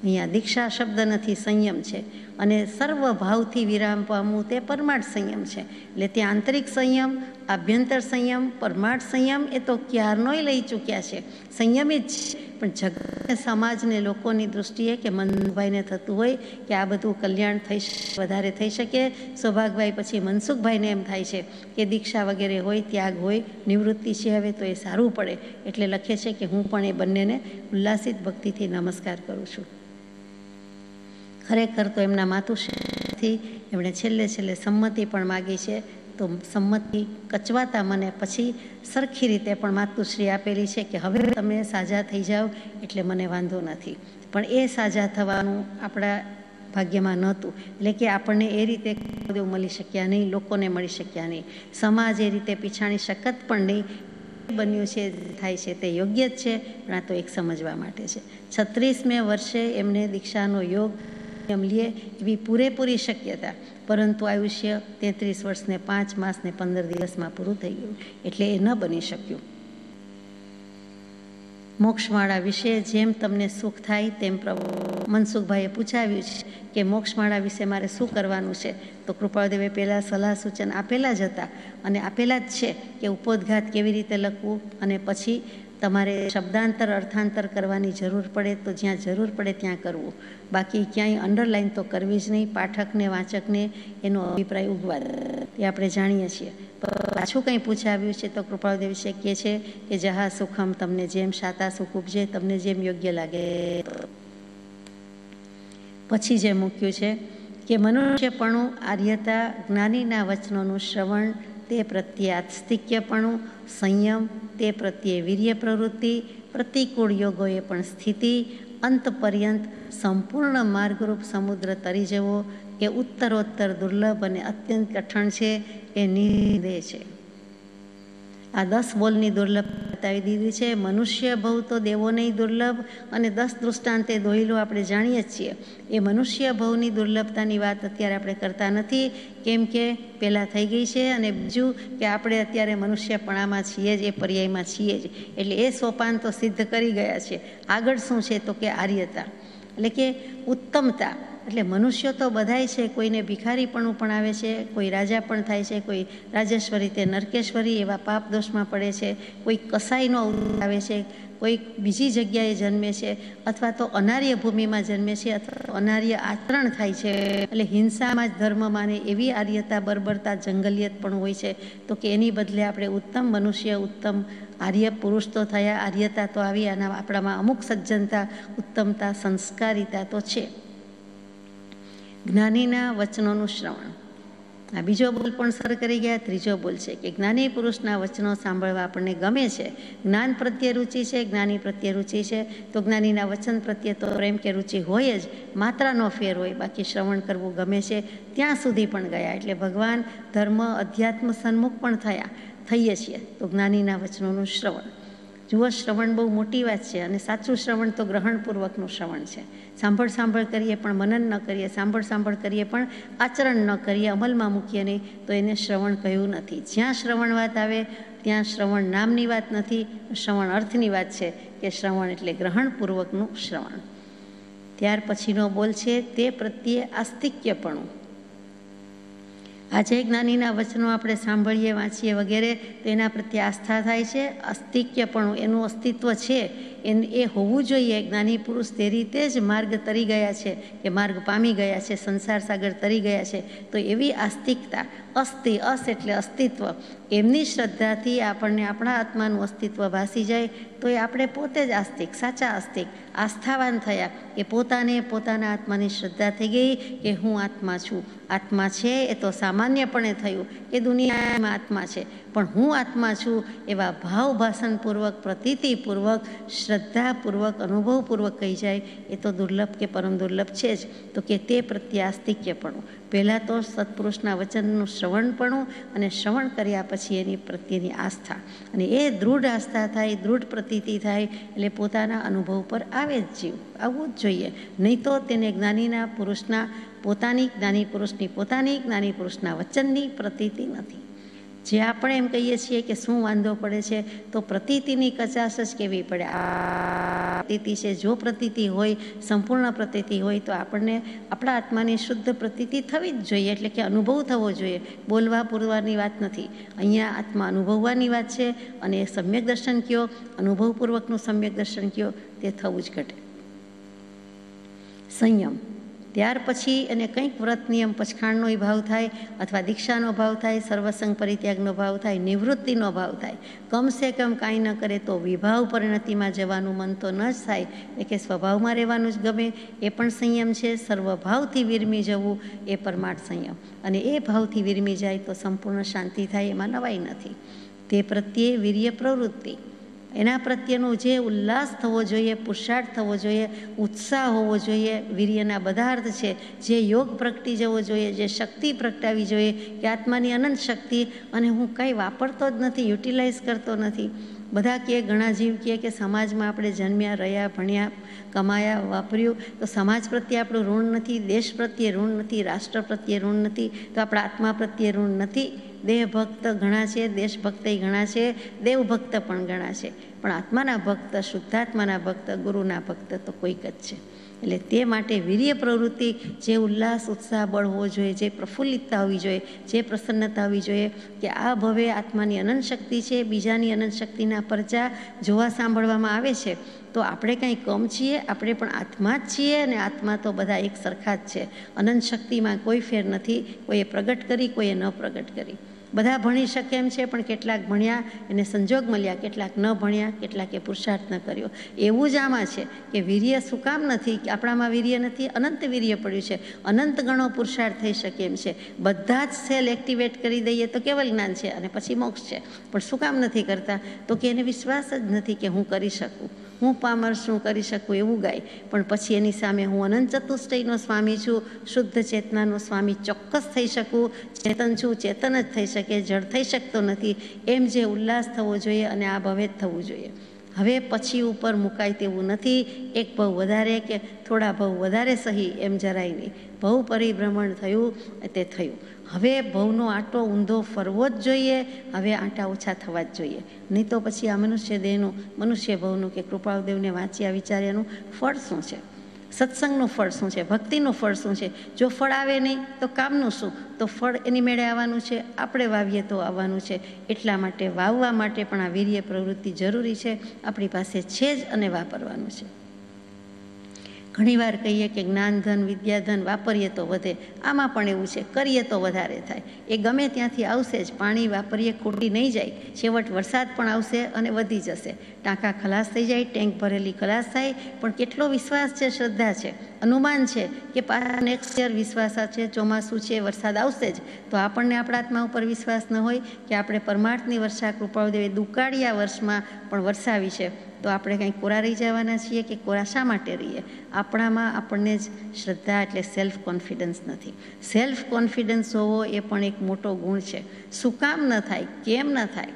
અહીંયા દીક્ષા શબ્દ નથી, સંયમ છે. અને સર્વ ભાવથી વિરામ પામવું તે પરમાર્થ સંયમ છે. એટલે ત્યાં આંતરિક સંયમ, આભ્યંતર સંયમ, પરમાર્થ સંયમ એ તો ક્યારનોય લઈ ચૂક્યા છે. સંયમિત જ પણ જગત સમાજને, લોકોની દૃષ્ટિએ કે મનભાઈને થતું હોય કે આ બધું કલ્યાણ થઈ વધારે થઈ શકે સૌભાગભાઈ પછી મનસુખભાઈને એમ થાય છે કે દીક્ષા વગેરે હોય, ત્યાગ હોય, નિવૃત્તિ છે હવે તો એ સારું પડે. એટલે લખે છે કે હું પણ એ બંનેને ઉલ્લાસિત ભક્તિથી નમસ્કાર કરું છું. ખરેખર તો એમના માતુશ્રીથી એમણે છેલ્લે છેલ્લે સંમતિ પણ માગી છે. તો સંમતિ કચવાતા મને પછી સરખી રીતે પણ માતુશ્રી આપેલી છે કે હવે તમે સાજા થઈ જાઓ એટલે મને વાંધો નથી. પણ એ સાજા થવાનું આપણા ભાગ્યમાં નહોતું. એટલે કે આપણને એ રીતે મળી શક્યા નહીં, લોકોને મળી શક્યા નહીં. સમાજ એ રીતે પીછાણી શકત પણ નહીં. બન્યું છે, થાય છે તે યોગ્ય જ છે, પણ આ તો એક સમજવા માટે છે. છત્રીસમે વર્ષે એમને દીક્ષાનો યોગ લે એવી પૂરેપૂરી શક્યતા. પરંતુ આયુષ્ય તેત્રીસ વર્ષને પાંચ માસ ને પંદર દિવસમાં પૂરું થઈ ગયું. એટલે એ ન બની શક્યું. મોક્ષમાળા વિશે જેમ તમને સુખ થાય તેમ મનસુખભાઈએ પૂછાવ્યું છે કે મોક્ષમાળા વિશે મારે શું કરવાનું છે? તો કૃપાળદેવે પહેલાં સલાહ સૂચન આપેલા જ હતા. અને આપેલા જ છે કે ઉપોદઘાત કેવી રીતે લખવું અને પછી તમારે શબ્દાંતર, અર્થાંતર કરવાની જરૂર પડે તો જ્યાં જરૂર પડે ત્યાં કરવું. બાકી ક્યાંય અંડરલાઈન તો કરવી જ નહીં, પાઠકને, વાંચકને એનો અભિપ્રાય ઉગવા એ આપણે જાણીએ છીએ. પાછું કંઈ પૂછાવ્યું છે તો કૃપાળદેવ વિશે કહે છે કે જહા સુખમ તમને જેમ સાતા સુખ ઉપજે, તમને જેમ યોગ્ય લાગે. પછી જે મૂક્યું છે કે મનુષ્યપણું આર્યતા જ્ઞાનીના વચનોનું શ્રવણ, તે પ્રત્યે આસ્તિક્યપણું સંયમ, તે પ્રત્યે વીર્ય પ્રવૃત્તિ, પ્રતિકૂળ યોગોએ પણ સ્થિતિ, અંત પર્યંત સંપૂર્ણ માર્ગરૂપ સમુદ્ર તરી જવો એ ઉત્તરોત્તર દુર્લભ અને અત્યંત કઠણ છે, એ નિર્દે છે. આ દસ બોલની દુર્લભ બતાવી દીધી છે. મનુષ્ય ભવ તો દેવોને દુર્લભ અને દસ દૃષ્ટાંતે દોહિલો આપણે જાણીએ જ છીએ. એ મનુષ્ય ભવની દુર્લભતાની વાત અત્યારે આપણે કરતા નથી. કેમ કે પહેલાં થઈ ગઈ છે અને બીજું કે આપણે અત્યારે મનુષ્યપણામાં છીએ જ, એ પર્યાયમાં છીએ જ. એટલે એ સોપાન તો સિદ્ધ કરી ગયા છે. આગળ શું છે તો કે આર્યતા. એટલે કે ઉત્તમતા. એટલે મનુષ્યો તો બધાય છે, કોઈને ભિખારીપણું પણ આવે છે, કોઈ રાજા પણ થાય છે, કોઈ રાજેશ્વરી તે નરકેશ્વરી એવા પાપ દોષમાં પડે છે, કોઈ કસાઈનો આવે છે, કોઈ બીજી જગ્યાએ જન્મે છે, અથવા તો અનાર્ય ભૂમિમાં જન્મે છે, અથવા અનાર્ય આચરણ થાય છે. એટલે હિંસામાં જ ધર્મ માને એવી આર્યતા બર્બરતા જંગલિયત પણ હોય છે. તો કે એની બદલે આપણે ઉત્તમ મનુષ્ય, ઉત્તમ આર્ય પુરુષ તો થયા, આર્યતા તો આવી, આના આપણામાં અમુક સજ્જનતા, ઉત્તમતા, સંસ્કારિતા તો છે. જ્ઞાનીના વચનોનું શ્રવણ. આ બીજો બોલ પણ સર કરી ગયા, ત્રીજો બોલ છે કે જ્ઞાની પુરુષના વચનો સાંભળવા આપણને ગમે છે. જ્ઞાન પ્રત્યે રુચિ છે, જ્ઞાની પ્રત્યે રુચિ છે. તો જ્ઞાનીના વચન પ્રત્યે તો પ્રેમ કે રુચિ હોય જ, માત્રાનો ફેર હોય, બાકી શ્રવણ કરવું ગમે છે. ત્યાં સુધી પણ ગયા, એટલે ભગવાન ધર્મ, અધ્યાત્મ સન્મુખ પણ થયા, થઈએ છીએ. તો જ્ઞાનીના વચનોનું શ્રવણ. જુઓ, શ્રવણ બહુ મોટી વાત છે અને સાચું શ્રવણ તો ગ્રહણપૂર્વકનું શ્રવણ છે. સાંભળ સાંભળ કરીએ પણ મનન ન કરીએ, સાંભળ સાંભળ કરીએ પણ આચરણ ન કરીએ, અમલમાં મૂકીએ નહીં, તો એને શ્રવણ કહ્યું નથી. જ્યાં શ્રવણ વાત આવે, ત્યાં શ્રવણ નામની વાત નથી, શ્રવણ અર્થની વાત છે કે શ્રવણ એટલે ગ્રહણપૂર્વકનું શ્રવણ. ત્યાર પછીનો બોલ છે, તે પ્રત્યે આસ્તિક્યપણું. આજે જ્ઞાનીના વચનો આપણે સાંભળીએ, વાંચીએ વગેરે, તેના પ્રત્યે આસ્થા થાય છે, અસ્તિક્યપણું, એનું અસ્તિત્વ છે, એને, એ હોવું જોઈએ. જ્ઞાની પુરુષ તે રીતે જ માર્ગ તરી ગયા છે કે માર્ગ પામી ગયા છે, સંસાર સાગર તરી ગયા છે. તો એવી આસ્તિકતા, અસ્તિ, અસ એટલે અસ્તિત્વ, એમની શ્રદ્ધાથી આપણને આપણા આત્માનું અસ્તિત્વ ભાસી જાય, તો એ આપણે પોતે જ આસ્તિક, સાચા આસ્તિક, આસ્થાવાન થયા. એ પોતાને પોતાના આત્માની શ્રદ્ધા થઈ ગઈ કે હું આત્મા છું. આત્મા છે, એ તો સામાન્યપણે થયું. એ દુનિયામાં આત્મા છે. પણ હું આત્મા છું, એવા ભાવ ભાષણપૂર્વક પ્રતીતિપૂર્વક, શ્રદ્ધાપૂર્વક, અનુભવપૂર્વક કહી જાય, એ તો દુર્લભ કે પરમ દુર્લભ છે જ. તો કે તે પ્રત્યે આસ્તિક્યપણું. પહેલાં તો સત્પુરુષના વચનનું શ્રવણપણું અને શ્રવણ કર્યા પછી એની પ્રત્યેની આસ્થા. અને એ દૃઢ આસ્થા થાય, દૃઢ પ્રતીતિ થાય, એટલે પોતાના અનુભવ પર આવે જ જીવ. આવવું જ જોઈએ. નહીં તો તેને જ્ઞાનીના પુરુષના, પોતાની જ્ઞાની પુરુષની, પોતાની જ્ઞાની પુરુષના વચનની પ્રતીતિ નથી. જે આપણે એમ કહીએ છીએ કે શું વાંધો પડે છે, તો પ્રતીતિની કચાશ જ કેવી પડે? આ પ્રતીતિ છે, જો પ્રતીતિ હોય, સંપૂર્ણ પ્રતીતિ હોય, તો આપણને આપણા આત્માની શુદ્ધ પ્રતીતિ થવી જ જોઈએ, એટલે કે અનુભવ થવો જોઈએ. બોલવા પૂરવાની વાત નથી. અહીંયા આત્મા અનુભવવાની વાત છે, અને સમ્યક દર્શન કયો, અનુભવપૂર્વકનું સમ્યક દર્શન કયો, તે થવું જ ઘટે. સંયમ. ત્યાર પછી એને કંઈક વ્રત નિયમ પછખાણનો ભાવ થાય અથવા દીક્ષાનો ભાવ થાય, સર્વસંગ પરિત્યાગનો ભાવ થાય, નિવૃત્તિનો ભાવ થાય. કમસે કમ કાંઈ ન કરે તો વિભાવ પરિણતિમાં જવાનું મન તો ન જ થાય. એટલે કે સ્વભાવમાં રહેવાનું જ ગમે. એ પણ સંયમ છે. સર્વભાવથી વિરમી જવું એ પરમાર્થ સંયમ. અને એ ભાવથી વિરમી જાય તો સંપૂર્ણ શાંતિ થાય એમાં નવાઈ નથી. તે પ્રત્યે વીર્ય પ્રવૃત્તિ. એના પ્રત્યેનો જે ઉલ્લાસ થવો જોઈએ, પુરુષાર્થ થવો જોઈએ, ઉત્સાહ હોવો જોઈએ, વીર્યના અર્થ છે. જે યોગ પ્રગટી જવો જોઈએ, જે શક્તિ પ્રગટાવી જોઈએ, કે આત્માની અનંત શક્તિ, અને હું કંઈ વાપરતો જ નથી યુટિલાઇઝ કરતો નથી. બધા કહે, ઘણા જીવ કહે કે સમાજમાં આપણે જન્મ્યા, રહ્યા, ભણ્યા, કમાયા, વાપર્યું, તો સમાજ પ્રત્યે આપણું ઋણ નથી, દેશ પ્રત્યે ઋણ નથી, રાષ્ટ્ર પ્રત્યે ઋણ નથી, તો આપણા આત્મા પ્રત્યે ઋણ નથી. દેહ ભક્ત ઘણા છે દેશભક્ત ઘણા છે, દેવભક્ત પણ ઘણા છે. પણ આત્માના ભક્ત, શુદ્ધાત્માના ભક્ત, ગુરુના ભક્ત તો કોઈક જ છે. એટલે તે માટે વીર્ય પ્રવૃત્તિ, જે ઉલ્લાસ, ઉત્સાહ, બળ હોવો જોઈએ, જે પ્રફુલ્લિતતા હોવી જોઈએ, જે પ્રસન્નતા હોવી જોઈએ, કે આ ભવે આત્માની અનંત શક્તિ છે, બીજાની અનંત શક્તિના પરચા જોવા સાંભળવામાં આવે છે, તો આપણે કંઈ કમ છીએ, આપણે પણ આત્મા જ છીએ અને આત્મા તો બધા એક સરખા જ છે. અનંત શક્તિમાં કોઈ ફેર નથી, કોઈએ પ્રગટ કરી, કોઈએ ન પ્રગટ કરી. બધા ભણી શકે એમ છે, પણ કેટલાક ભણ્યા, એને સંજોગ મળ્યા, કેટલાક ન ભણ્યા, કેટલાકે પુરુષાર્થ ન કર્યો. એવું જ આમાં છે કે વીર્ય શું કામ નથી આપણામાં વીર્ય નથી, અનંત વીર્ય પડ્યું છે, અનંત ગણો પુરુષાર્થ થઈ શકે એમ છે. બધા જ સેલ એક્ટિવેટ કરી દઈએ તો કેવલ જ્ઞાન છે અને પછી મોક્ષ છે. પણ શું કામ નથી કરતા? તો કે એને વિશ્વાસ જ નથી કે હું કરી શકું. હું પામર શું કરી શકું એવું ગાય. પણ પછી એની સામે હું અનંત ચતુષ્ટયનો સ્વામી છું, શુદ્ધ ચેતનાનો સ્વામી ચોક્કસ થઈ શકું. ચેતન છું, ચેતન જ થઈ શકે, જળ થઈ શકતો નથી. એમ જે ઉલ્લાસ થવો જોઈએ અને આ ભવે થવું જોઈએ. હવે પછી ઉપર મુકાય તેવું નથી. એક ભવ વધારે કે થોડા ભવ વધારે સહી એમ જરાય નહીં. ભવ પરિભ્રમણ થયું તે થયું. હવે ભવનો આંટો ઊંધો ફરવો જ જોઈએ, હવે આંટા ઓછા થવા જ જોઈએ. નહીં તો પછી આ મનુષ્ય દેહનું, મનુષ્ય ભવનું કે કૃપાળદેવને વાંચ્યા વિચાર્યાનું ફળ શું છે? સત્સંગનું ફળ શું છે? ભક્તિનું ફળ શું છે? જો ફળ આવે નહીં, તો કામનું શું? તો ફળ એની મેળે આવવાનું છે, આપણે વાવીએ તો આવવાનું છે. એટલા માટે વાવવા માટે પણ આ વીર્ય પ્રવૃત્તિ જરૂરી છે. આપણી પાસે છે જ અને વાપરવાનું છે. ઘણીવાર કહીએ કે જ્ઞાન ધન વિદ્યાધન વાપરીએ તો વધે. આમાં પણ એવું છે, કરીએ તો વધારે થાય. એ ગમે ત્યાંથી આવશે જ, પાણી વાપરીએ ખોટી નહીં જાય. છેવટ વરસાદ પણ આવશે અને વધી જશે. ટાંકા ખલાસ થઈ જાય ટેન્ક ભરેલી ખલાસ થાય. પણ કેટલો વિશ્વાસ છે, શ્રદ્ધા છે, અનુમાન છે કે પાછા નેક્સ્ટ યર વિશ્વાસ છે, ચોમાસું છે, વરસાદ આવશે જ, તો આપણને આપણા આત્મા ઉપર વિશ્વાસ ન હોય કે આપણે પરમાર્થની વર્ષા કૃપાળુદેવે દુકાળિયા વર્ષમાં પણ વરસાવી છે. તો આપણે કંઈ કોરા રહી જવાના છીએ કે કોરા શા માટે રહીએ? આપણામાં આપણને જ શ્રદ્ધા એટલે સેલ્ફ કોન્ફિડન્સ નથી. સેલ્ફ કોન્ફિડન્સ હોવો એ પણ એક મોટો ગુણ છે. શું કામ ન થાય, કેમ ન થાય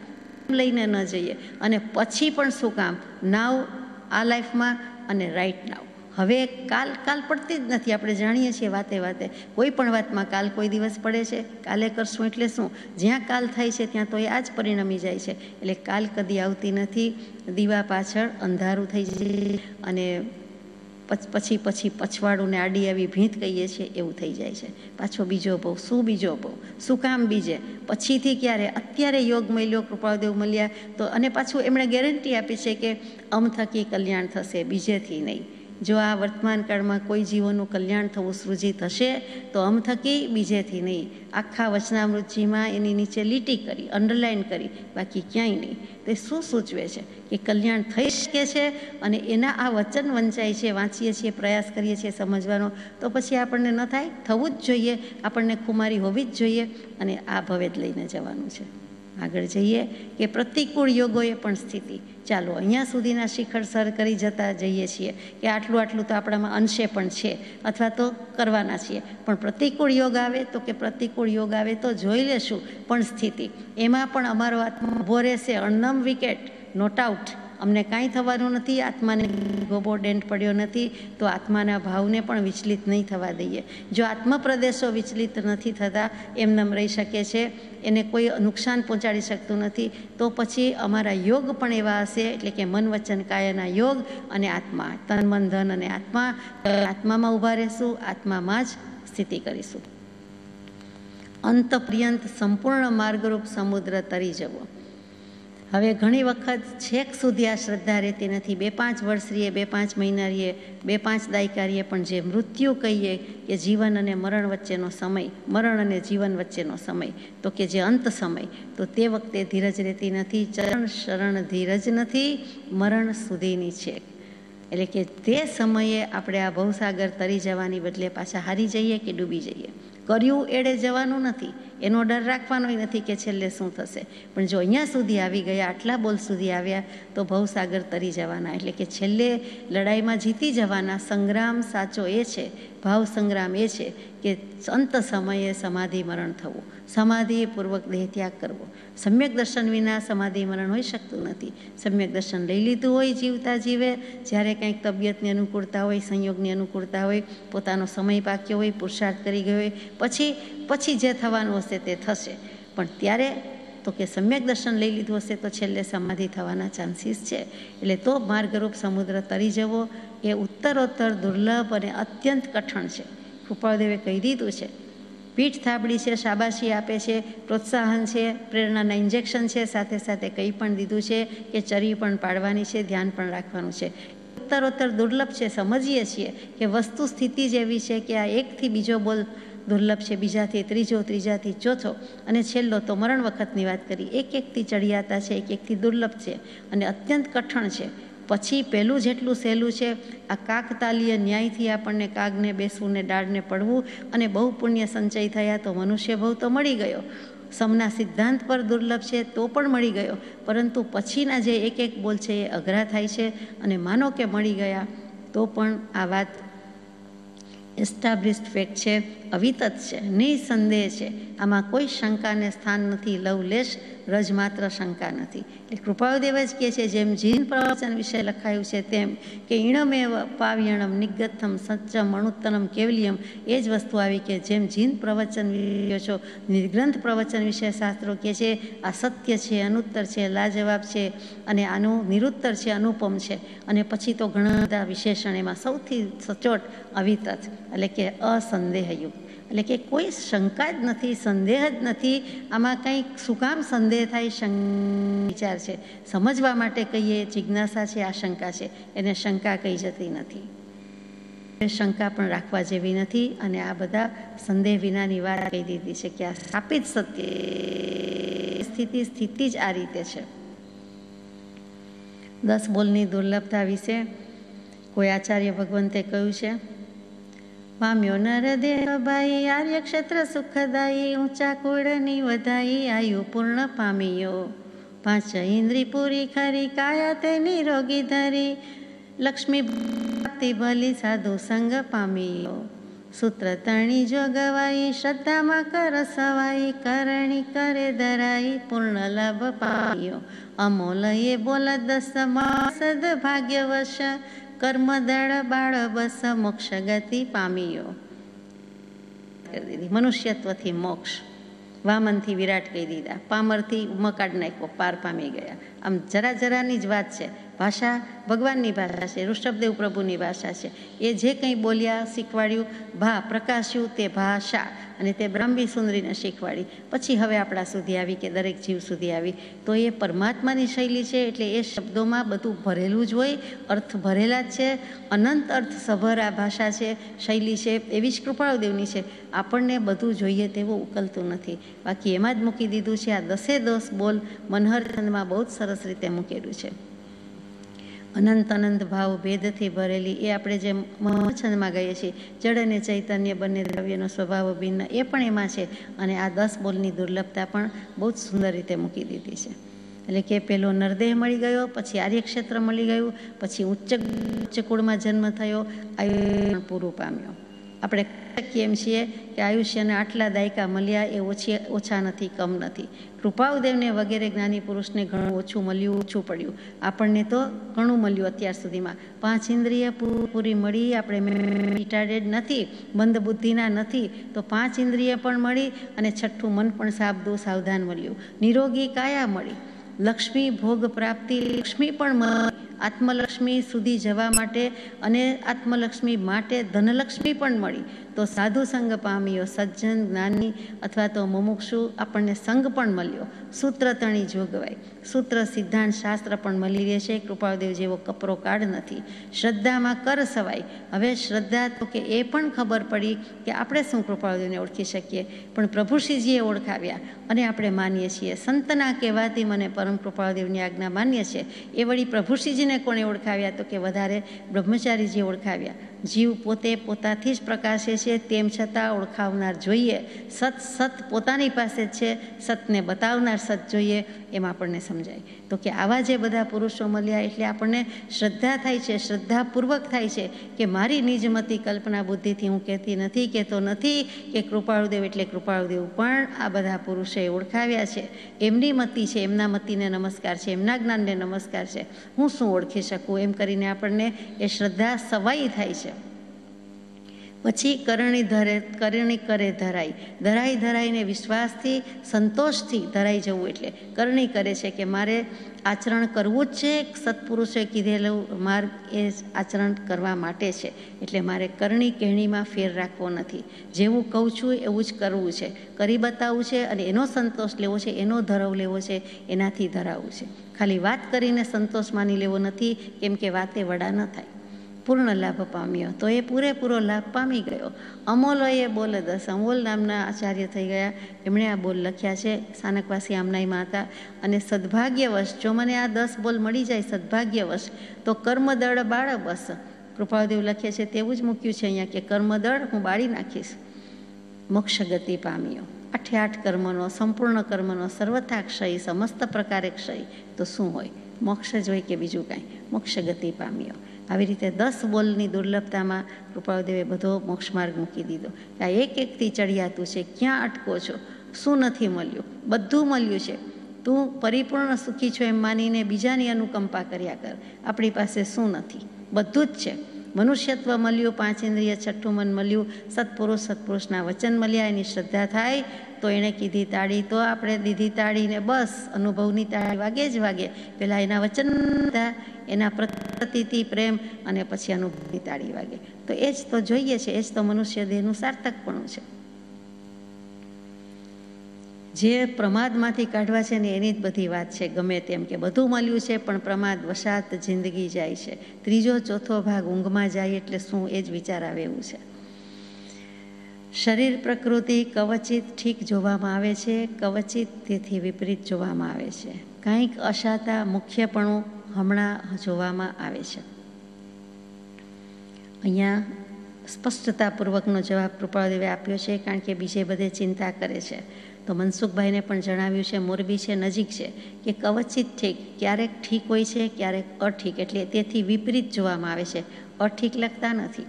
લઈને ન જઈએ? અને પછી પણ શું કામ? નાવ આ લાઈફમાં અને રાઈટ નાવ હવે કાલ કાલ પડતી જ નથી. આપણે જાણીએ છીએ વાતે વાતે. કોઈ પણ વાતમાં કાલ કોઈ દિવસ પડે છે. કાલે કરશું એટલે શું? જ્યાં કાલ થાય છે ત્યાં તો એ આ જ પરિણમી જાય છે. એટલે કાલ કદી આવતી નથી. દીવા પાછળ અંધારું થઈ જાય અને પછી પછી પછવાડું ને આડી આવી ભીંત કહીએ છીએ એવું થઈ જાય છે. પાછો બીજો ભવ. શું બીજો ભવ? શું કામ બીજે? પછીથી ક્યારે? અત્યારે યોગ મળ્યો કૃપાદેવ મળ્યા તો અને પાછું એમણે ગેરંટી આપી છે કે અમ થકી કલ્યાણ થશે, બીજેથી નહીં. જો આ વર્તમાન કાળમાં કોઈ જીવોનું કલ્યાણ થવું સૃજિત હશે, તો અમ થકી બીજેથી નહીં. આખા વચનામૃતજીમાં એની નીચે લીટી કરી અંડરલાઇન કરી, બાકી ક્યાંય નહીં. તે શું સૂચવે છે કે કલ્યાણ થઈ શકે છે અને એના આ વચન વંચાય છે, વાંચીએ છીએ, પ્રયાસ કરીએ છીએ સમજવાનો, તો પછી આપણને ન થાય? થવું જ જોઈએ. આપણને ખુમારી હોવી જ જોઈએ અને આ ભવે જ લઈને જવાનું છે. આગળ જઈએ કે પ્રતિકૂળ યોગોએ પણ સ્થિતિ. ચાલો, અહીંયા સુધીના શિખર સર કરી જતા જઈએ છીએ કે આટલું આટલું તો આપણામાં અંશે પણ છે, અથવા તો કરવાના છીએ. પણ પ્રતિકૂળ યોગ આવે તો કે પ્રતિકૂળ યોગ આવે તો જોઈ લેશું, પણ સ્થિતિ. એમાં પણ અમારો આત્મા ઊભો રહેશે. અણનમ વિકેટ નોટ આઉટ અમને કાંઈ થવાનું નથી, આત્માને ગોબો ડેન્ટ પડ્યો નથી, તો આત્માના ભાવને પણ વિચલિત નહીં થવા દઈએ. જો આત્મપ્રદેશો વિચલિત નથી થતા એમનેમ રહી શકે છે, એને કોઈ નુકસાન પહોંચાડી શકતું નથી, તો પછી અમારા યોગ પણ એવા હશે, એટલે કે મન વચન કાયાના યોગ અને આત્મા. તન, મન, ધન અને આત્મા આત્મામાં ઊભા રહેશું, આત્મામાં જ સ્થિતિ કરીશું. અંત પર્યંત સંપૂર્ણ માર્ગરૂપ સમુદ્ર તરી જવો. હવે ઘણી વખત છેક સુધી આ શ્રદ્ધા રહેતી નથી. બે પાંચ વર્ષ રહીએ બે પાંચ મહિના રહીએ બે પાંચ દાયકા રહીએ પણ જે મૃત્યુ કહીએ કે જીવન અને મરણ વચ્ચેનો સમય, મરણ અને જીવન વચ્ચેનો સમય, તો કે જે અંત સમય, તો તે વખતે ધીરજ રહેતી નથી. ચરણ શરણ ધીરજ નથી, મરણ સુધીની છે. એટલે કે તે સમયે આપણે આ ભવસાગર તરી જવાની બદલે પાછા હારી જઈએ કે ડૂબી જઈએ? કર્યું એડે જવાનું નથી. એનો ડર રાખવાનોય નથી કે છેલ્લે શું થશે. પણ જો અહીંયા સુધી આવી ગયા, આટલા બોલ સુધી આવ્યા, તો ભવસાગર તરી જવાના. એટલે કે છેલ્લે લડાઈમાં જીતી જવાના. સંગ્રામ સાચો એ છે, ભાવ સંગ્રામ એ છે કે અંત સમયે સમાધિ મરણ થવું. સમાધિપૂર્વક દેહ ત્યાગ કરવો. સમ્યક દર્શન વિના સમાધિ મરણ હોઈ શકતું નથી. સમ્યક દર્શન લઈ લીધું હોય, જીવતા જીવે. જ્યારે કંઈક તબિયતની અનુકૂળતા હોય, સંયોગની અનુકૂળતા હોય, પોતાનો સમય પાક્યો હોય પુરુષાર્થ કરી ગયો હોય, પછી પછી જે થવાનું હશે તે થશે. પણ ત્યારે તો કે સમ્યક દર્શન લઈ લીધું હશે તો છેલ્લે સમાધિ થવાના ચાન્સીસ છે. એટલે તો માર્ગરૂપ સમુદ્ર તરી જવો. એ ઉત્તરોત્તર દુર્લભ અને અત્યંત કઠણ છે. કૃપાળદેવે કહી દીધું છે. પીઠ થાબડી છે, શાબાશી આપે છે, પ્રોત્સાહન છે, પ્રેરણાના ઇન્જેક્શન છે, સાથે સાથે કંઈ પણ દીધું છે કે ચરી પણ પાડવાની છે, ધ્યાન પણ રાખવાનું છે. ઉત્તરોત્તર દુર્લભ છે, સમજીએ છીએ કે વસ્તુ સ્થિતિ જ એવી છે કે આ એકથી બીજો બોલ દુર્લભ છે, બીજાથી ત્રીજો, ત્રીજાથી ચોથો. અને છેલ્લો તો મરણ વખતની વાત કરી. એક એકથી ચડિયાતા છે એક એકથી દુર્લભ છે અને અત્યંત કઠણ છે. પછી પહેલું જેટલું સહેલું છે, આ કાકતાલીય ન્યાયથી આપણને કાગને બેસવું ને ડાળને પડવું અને બહુ પુણ્ય સંચય થયા તો મનુષ્ય ભવ તો મળી ગયો. સમના સિદ્ધાંત પર દુર્લભ છે તો પણ મળી ગયો. પરંતુ પછીના જે એક એક બોલ છે એ અઘરા થાય છે અને માનો કે મળી ગયા, તો પણ આ વાત એસ્ટાબ્લિશ્ડ ફેક્ટ છે. અવિતત છે, નિસંદેહ છે. આમાં કોઈ શંકાને સ્થાન નથી લવલેશ રજ માત્ર શંકા નથી. એટલે કૃપાળુદેવ જ કહે છે, જેમ જીન પ્રવચન વિશે લખાયું છે, તેમ કે ઈણમેવ પાવ્યણમ, નિગથમ, સચ્ચમ, અણુત્તનમ, કેવલિયમ, એ જ વસ્તુ આવી કે જેમ જીન પ્રવચન છો, નિર્ગ્રંથ પ્રવચન વિશે શાસ્ત્રો કહે છે, આ સત્ય છે, અનુત્તર છે, લાજવાબ છે અને આનું નિરુત્તર છે, અનુપમ છે. અને પછી તો ઘણા બધા વિશેષણ એમાં સૌથી સચોટ અવિતત, એટલે કે અસંદેહયુક્ત. એટલે કે કોઈ શંકા જ નથી, સંદેહ જ નથી. આમાં કંઈક શું કામ સંદેહ થાય શં વિચાર છે. સમજવા માટે કહીએ, જિજ્ઞાસા છે આશંકા છે. એને શંકા કહી જતી નથી. શંકા પણ રાખવા જેવી નથી અને આ બધા સંદેહ વિનાની વાત કહી દીધી છે કે આ સ્થાપિત સત્ય સ્થિતિ સ્થિતિ જ આ રીતે છે. દસ બોલની દુર્લભતા વિશે કોઈ આચાર્ય ભગવંતે કહ્યું છે પામ્યો નરદેહ ભાઈ આર્ય ક્ષેત્ર સુખદાયી, ઊંચા કુળની વધાઈ, આયુ પૂર્ણ પામ્યો પાંચ ઇન્દ્રી પૂરી ખરી, કાયા તે નિરોગી ધરી. લક્ષ્મી ભક્તિ ભલી સાધુ સંગ પામ્યો સૂત્ર તણી જો ગવાઈ શ્રદ્ધામાં કર સવાઈ, કરણી કરે ધરાઈ, પૂર્ણ લાભ પામ્યો એ બોલ દસ સદ ભાગ્યવશ. કર્મદળ બાળ બસ મોક્ષ ગતિ પામીયો. કરી દીધી. મનુષ્યત્વથી મોક્ષ. વામનથી વિરાટ કહી દીધા. પામરથી મકાડ નાખ્યો. પાર પામી ગયા. આમ જરા જરાની જ વાત છે. ભાષા ભગવાનની ભાષા છે, ઋષભદેવ પ્રભુની ભાષા છે. એ જે કંઈ બોલ્યા, શીખવાડ્યું, ભા પ્રકાશ્યું તે ભાષા અને તે બ્રાહ્મી સુંદરીને શીખવાડી. પછી હવે આપણા સુધી આવી કે દરેક જીવ સુધી આવી. તો એ પરમાત્માની શૈલી છે એટલે એ શબ્દોમાં બધું ભરેલું જ હોય, અર્થ ભરેલા જ છે, અનંત અર્થ સભર આ ભાષા છે, શૈલી છે, એવી જ કૃપાળુદેવની છે. આપણને બધું જોઈએ તેવું ઉકલતું નથી. બાકી એમાં જ મૂકી દીધું છે આ દસે દસ બોલ, મનહર છંદમાં બહુ જ સરસ રીતે મૂકેલું છે. અનંત અનંત ભાવ ભેદથી ભરેલી એ આપણે જે મહછંદમાં ગઈએ છીએ જળ અને ચૈતન્ય બંને દ્રવ્યનો સ્વભાવ ભિન્ન એ પણ એમાં છે અને આ દસ બોલની દુર્લભતા પણ બહુ જ સુંદર રીતે મૂકી દીધી છે. એટલે કે પેલો નરદેહ મળી ગયો, પછી આર્યક્ષેત્ર મળી ગયું, પછી ઉચ્ચ ઉચ્ચ કુળમાં જન્મ થયો આયુ પૂરું પામ્યો. આપણે કેમ છીએ કે આયુષ્યના આટલા દાયકા મળ્યા એ ઓછી ઓછા નથી, કમ નથી. કૃપાઉદેવને વગેરે જ્ઞાની પુરુષને ઘણું ઓછું મળ્યું, ઓછું પડ્યું. આપણને તો ઘણું મળ્યું અત્યાર સુધીમાં. પાંચ ઇન્દ્રિય પૂરી મળી, આપણે મિટાડેડ નથી, મંદ બુદ્ધિના નથી, તો પાંચ ઇન્દ્રિય પણ મળી અને છઠ્ઠું મન પણ સાબદું સાવધાન મળ્યું. નિરોગી કાયા મળી? લક્ષ્મી ભોગ પ્રાપ્તિ લક્ષ્મી પણ આત્મલક્ષ્મી સુધી જવા માટે અને આત્મલક્ષ્મી માટે ધનલક્ષ્મી પણ મળી. તો સાધુ સંગ પામ્યો સજ્જન, જ્ઞાની અથવા તો મુમુક્ષુ આપણને સંગ પણ મળ્યો. સૂત્ર તણી જોગવાય સૂત્ર સિદ્ધાંત શાસ્ત્ર પણ મળી રહેશે. કૃપાદેવ જેવો કપરો કાળ નથી. શ્રદ્ધામાં કર સવાય. હવે શ્રદ્ધા તો કે એ પણ ખબર પડી કે આપણે શું કૃપાદેવને ઓળખી શકીએ. પણ પ્રભુશ્રીજીએ ઓળખાવ્યા. અને આપણે માનીએ છીએ. સંતના કહેવાથી મને પરમ કૃપાળદેવની આજ્ઞા માન્ય છે. એ વળી પ્રભુશ્રીજીને કોણે ઓળખાવ્યા? તો કે વધારે બ્રહ્મચારીજીએ ઓળખાવ્યા. જીવ પોતે પોતાથી જ પ્રકાશે છે, તેમ છતાં ઓળખાવનાર જોઈએ. સત સત પોતાની પાસે જ છે, સતને બતાવનાર સત જોઈએ. એમ આપણને સમજાય. તો કે આવા જે બધા પુરુષો મળ્યા એટલે આપણને શ્રદ્ધા થાય છે, શ્રદ્ધાપૂર્વક થાય છે કે મારી નિજમતી કલ્પના બુદ્ધિથી હું કહેતી નથી, કહેતો નથી કે કૃપાળુદેવ એટલે કૃપાળુદેવ. પણ આ બધા પુરુષે ઓળખાવ્યા છે. એમની મતી છે, એમના મતીને નમસ્કાર છે, એમના જ્ઞાનને નમસ્કાર છે. હું શું ઓળખી શકું? એમ કરીને આપણને એ શ્રદ્ધા સવાઈ થાય છે. પછી કરણી ધરે, કરણી કરે ધરાઈ. ધરાઈ ધરાઈને વિશ્વાસથી, સંતોષથી ધરાઈ જવું એટલે કરણી કરે છે કે મારે આચરણ કરવું જ છે, સત્પુરુષે કીધેલું માર્ગ એ આચરણ કરવા માટે છે. એટલે મારે કરણી કહેણીમાં ફેર રાખવો નથી. જેવું કહું છું એવું જ કરવું છે. કરી બતાવવું છે અને એનો સંતોષ લેવો છે, એનો ધરવ લેવો છે, એનાથી ધરાવવું છે. ખાલી વાત કરીને સંતોષ માની લેવો નથી, કેમ કે વાતે વડા ન થાય. પૂર્ણ લાભ પામ્યો. તો એ પૂરેપૂરો લાભ પામી ગયો. અમોલોએ બોલ દસ અમોલ નામના આચાર્ય થઈ ગયા. એમણે આ બોલ લખ્યા છે. સાનકવાસી આમનાઈમાં હતા અને સદભાગ્યવશ, જો મને આ દસ બોલ મળી જાય, સદભાગ્યવશ, તો કર્મદળ બાળ બસ. કૃપાદેવ લખે છે, તેવું જ મૂક્યું છે અહીંયા કે કર્મદળ હું બાળી નાખીશ. મોક્ષ ગતિ પામ્યો. આઠે આઠ કર્મનો, સંપૂર્ણ કર્મનો સર્વથા ક્ષય સમસ્ત પ્રકારે ક્ષય. તો શું હોય? મોક્ષ જ હોય કે બીજું કાંઈ? મોક્ષ ગતિ પામ્યો. આવી રીતે દસ બોલની દુર્લભતામાં કૃપાળુદેવે બધો મોક્ષ માર્ગ મૂકી દીધો. આ એક એકથી ચડિયાતું છે, ક્યાં અટકો છો? શું નથી મળ્યું? બધું મળ્યું છે. તું પરિપૂર્ણ સુખી છો એમ માનીને બીજાની અનુકંપા કર્યા કર. આપણી પાસે શું નથી? બધું જ છે. મનુષ્યત્વ મળ્યું પાંચ ઇન્દ્રિય છઠ્ઠું મન મળ્યું, સત્પુરુષ સત્પુરુષના વચન મળ્યા, એની શ્રદ્ધા થાય, તો એણે કીધી તાળી, તો આપણે દીધી તાળીને બસ, અનુભવની તાળી વાગે જ વાગે. પહેલાં એના વચન એના પ્રતિથી પ્રેમ અને પછી અનુભવની તાળી વાગે. તો એ જ તો જોઈએ છે, એ જ તો મનુષ્ય દેહનું સાર્થકપણું છે. જે પ્રમાદમાંથી કાઢવા છે ને એની જ બધી વાત છે. ગમે તેમ કે બધું મળ્યું છે, પણ પ્રમાદ વસાત જિંદગી જાય છે. ત્રીજો, ચોથો ભાગ ઊંઘમાં જાય એટલે શું એ જ વિચાર આવે એવું છે. શરીર પ્રકૃતિ કવચિત ઠીક જોવામાં આવે છે, કવચિત તેથી વિપરીત જોવામાં આવે છે. કંઈક અશાતા મુખ્યપણું હમણાં જોવામાં આવે છે. અહીંયા સ્પષ્ટતાપૂર્વકનો જવાબ કૃપાળદેવે આપ્યો છે, કારણ કે બીજે બધે ચિંતા કરે છે. તો મનસુખભાઈને પણ જણાવ્યું છે, મોરબી છે, નજીક છે, કે કવચિત ઠીક ક્યારેક ઠીક હોય છે, ક્યારેક અઠીક. એટલે તેથી વિપરીત જોવામાં આવે છે, અઠીક લખતા નથી.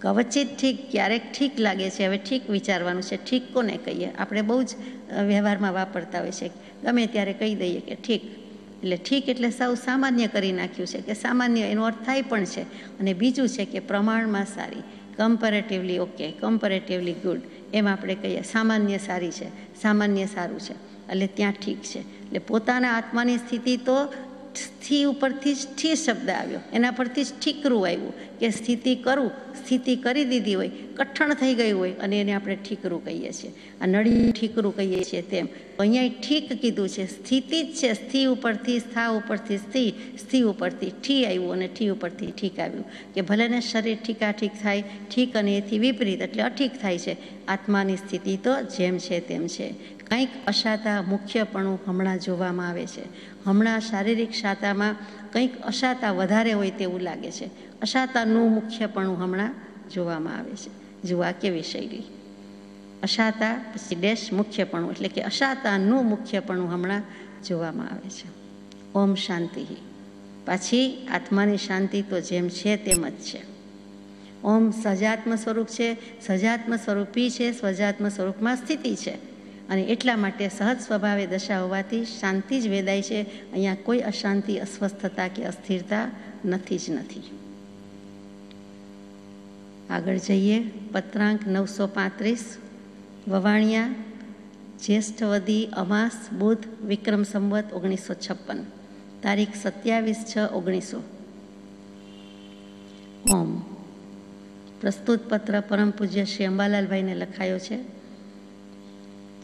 કવચિત ઠીક ક્યારેક ઠીક લાગે છે, હવે ઠીક વિચારવાનું છે, ઠીક કોને કહીએ? આપણે બહુ જ વ્યવહારમાં વાપરતા હોય છે, ગમે ત્યારે કહી દઈએ કે ઠીક. એટલે ઠીક એટલે સૌ સામાન્ય કરી નાખ્યું છે, કે સામાન્ય એનો અર્થ થાય પણ છે. અને બીજું છે કે પ્રમાણમાં સારી કમ્પેરેટિવલી ઓકે કમ્પેરેટિવલી ગુડ એમ આપણે કહીએ, સામાન્ય સારી છે, સામાન્ય સારું છે. એટલે ત્યાં ઠીક છે. એટલે પોતાના આત્માની સ્થિતિ તો સ્થિ ઉપરથી જ ઠી શબ્દ આવ્યો. એના પરથી જ ઠીકરું આવ્યું કે સ્થિતિ કરું, સ્થિતિ કરી દીધી હોય, કઠણ થઈ ગઈ હોય અને એને આપણે ઠીકરું કહીએ છીએ. આ નળી ઠીકરું કહીએ છીએ તેમ. અહીંયા ઠીક કીધું છે, સ્થિતિ જ છે, સ્થિ ઉપરથી સ્થા ઉપરથી સ્થિ સ્થિ ઉપરથી ઠી આવ્યું અને ઠી ઉપરથી ઠીક આવ્યું. કે ભલે ને શરીર ઠીકા ઠીક થાય, ઠીક અને એથી વિપરીત એટલે અઠીક થાય છે. આત્માની સ્થિતિ તો જેમ છે તેમ છે. કંઈક અશાતા મુખ્યપણું હમણાં જોવામાં આવે છે. હમણાં શારીરિક શાતામાં કંઈક અશાતા વધારે હોય તેવું લાગે છે. અશાતાનું મુખ્યપણું હમણાં જોવામાં આવે છે. જુઓ કેવી શૈલી. અશાતા પછી ડેશ મુખ્યપણું, એટલે કે અશાતાનું મુખ્યપણું હમણાં જોવામાં આવે છે. ઓમ શાંતિ. પાછી આત્માની શાંતિ તો જેમ છે તેમ જ છે. ઓમ સજાત્મ સ્વરૂપ છે. સજાત્મ સ્વરૂપી છે. સ્વજાત્મ સ્વરૂપમાં સ્થિતિ છે. અને એટલા માટે સહજ સ્વભાવે દશા હોવાથી શાંતિ જ વેદાય છે. અહીંયા કોઈ અશાંતિ, અસ્વસ્થતા કે અસ્થિરતા નથી જ નથી. આગળ જઈએ. પત્રાંક નવસો પાંત્રીસ. વવાણિયા, જ્યેષ્ઠવદી અમાસ બુધ, વિક્રમ સંવત, ઓગણીસો છપ્પન. તારીખ સત્યાવીસ છ ઓગણીસો. ઓમ. પ્રસ્તુત પત્ર પરમ પૂજ્ય શ્રી અંબાલાલભાઈને લખાયો છે.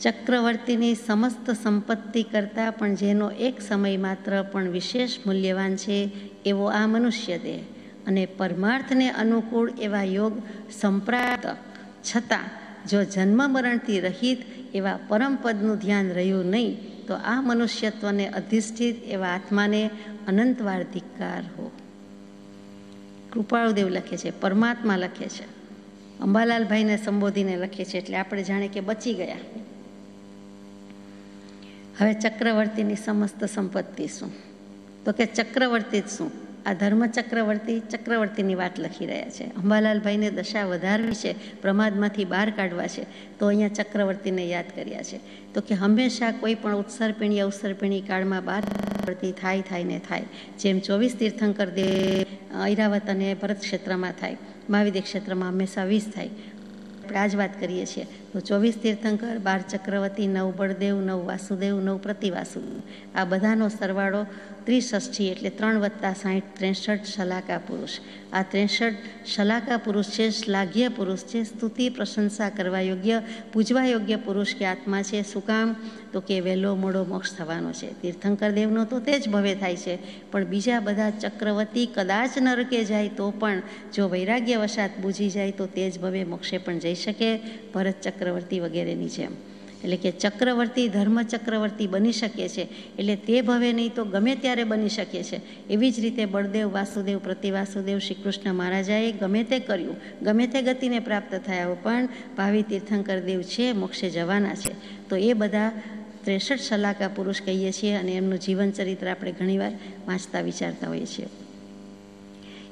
ચક્રવર્તીની સમસ્ત સંપત્તિ કરતાં પણ જેનો એક સમય માત્ર પણ વિશેષ મૂલ્યવાન છે, એવો આ મનુષ્ય દેહ અને પરમાર્થને અનુકૂળ એવા યોગ સંપ્રાપ્ત, છતાં જો જન્મ મરણથી રહિત એવા પરમપદનું ધ્યાન રહ્યું નહીં, તો આ મનુષ્યત્વને અધિષ્ઠિત એવા આત્માને અનંતવાર ધિક્કાર હો. કૃપાળુદેવ લખે છે, પરમાત્મા લખે છે. અંબાલાલભાઈને સંબોધીને લખે છે, એટલે આપણે જાણે કે બચી ગયા. હવે ચક્રવર્તીની સમસ્ત સંપત્તિ શું? તો કે ચક્રવર્તી જ શું? આ ધર્મ ચક્રવર્તી ચક્રવર્તીની વાત લખી રહ્યા છે. અંબાલાલભાઈને દશા વધારવી છે, પ્રમાદમાંથી બહાર કાઢવા છે, તો અહીંયા ચક્રવર્તીને યાદ કર્યા છે. તો કે હંમેશા કોઈ પણ ઉત્સર્પિણી, અવસર્પિણી કાળમાં બહાર પ્રવૃત્તિ થાય થાય ને થાય. જેમ ચોવીસ તીર્થંકર દે, ઐરાવત અને ભરત ક્ષેત્રમાં થાય. મહાવિદ્ય ક્ષેત્રમાં હંમેશા વીસ થાય. આપણે આ જ વાત કરીએ છીએ. તો ચોવીસ તીર્થંકર, બાર ચક્રવર્તી, નવ બળદેવ, નવ વાસુદેવ, નવ પ્રતિવાસુદેવ આ બધાનો સરવાળો ત્રિષષ્ઠી એટલે ત્રણ વત્તા સાહીઠ ત્રેસઠ શલાકા પુરુષ. આ ત્રેસઠ શલાકા પુરુષ છે, શ્લાઘ્ય પુરુષ છે, સ્તુતિ, પ્રશંસા કરવા યોગ્ય, પૂજવા યોગ્ય પુરુષ કે આત્મા છે, શું કામ? તો કે વહેલો, મોડો, મોક્ષ થવાનો છે. તીર્થંકર દેવનો તો તે જ ભવે થાય છે. પણ બીજા બધા ચક્રવર્તી કદાચ નરકે જાય તો પણ જો વૈરાગ્ય વસાત બૂજી જાય તો તે જ ભવે મોક્ષે પણ જઈ શકે. ભરત ચક્રવર્તી વગેરેની જેમ. એટલે કે ચક્રવર્તી ધર્મ ચક્રવર્તી બની શકે છે. એટલે તે ભવે નહીં તો ગમે ત્યારે બની શકે છે. એવી જ રીતે બળદેવ વાસુદેવ પ્રતિવાસુદેવ શ્રી કૃષ્ણ મહારાજાએ ગમે તે કર્યું, ગમે તે ગતિને પ્રાપ્ત થયા પણ ભાવિ તીર્થંકર દેવ છે, મોક્ષે જવાના છે. તો એ બધા ત્રેસઠ સલાકા પુરુષ કહીએ છીએ અને એમનું જીવન ચરિત્ર આપણે ઘણીવાર વાંચતા વિચારતા હોઈએ છીએ.